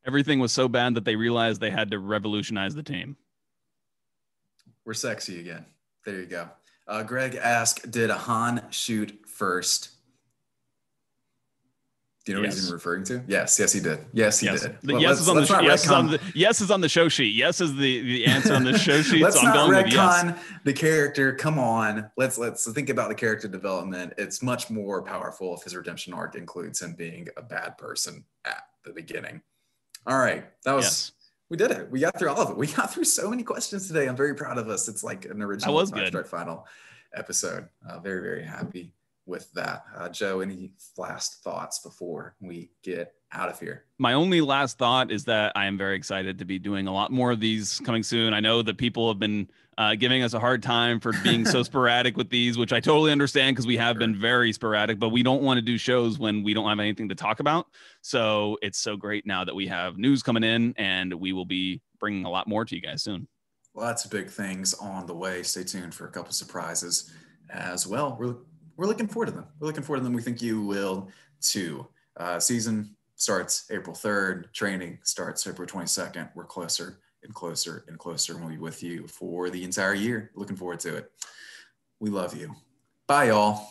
[SPEAKER 2] Everything was so bad that they realized they had to revolutionize the team.
[SPEAKER 1] We're sexy again. There you go. Uh, Greg asked, "Did Han shoot first? Do you know what he's even referring to? Yes, yes, he did. Yes, he
[SPEAKER 2] Yes,
[SPEAKER 1] did.
[SPEAKER 2] the
[SPEAKER 1] Well,
[SPEAKER 2] yes is on the sh- yes is on the yes is on the show sheet. Yes is the the answer on the show sheet.
[SPEAKER 1] Let's
[SPEAKER 2] so I'm
[SPEAKER 1] not
[SPEAKER 2] going with yes.
[SPEAKER 1] the character. Come on, let's let's think about the character development. It's much more powerful if his redemption arc includes him being a bad person at the beginning. All right, that was
[SPEAKER 2] Yes.
[SPEAKER 1] We did it. We got through all of it. We got through so many questions today. I'm very proud of us. It's like an original
[SPEAKER 2] was
[SPEAKER 1] Five
[SPEAKER 2] good.
[SPEAKER 1] Stripe Final episode. Uh, very very happy with that. Uh, Joe, any last thoughts before we get out of here?
[SPEAKER 2] My only last thought is that I am very excited to be doing a lot more of these coming soon. I know that people have been uh, giving us a hard time for being so sporadic with these, which I totally understand because we have been very sporadic, but we don't want to do shows when we don't have anything to talk about. So it's so great now that we have news coming in and we will be bringing a lot more to you guys soon.
[SPEAKER 1] Lots of big things on the way. Stay tuned for a couple surprises as well. We're, we're looking forward to them. We're looking forward to them. We think you will too. Uh, season starts April 3rd. Training starts April 22nd. We're closer and closer and closer. And we'll be with you for the entire year. Looking forward to it. We love you. Bye, y'all.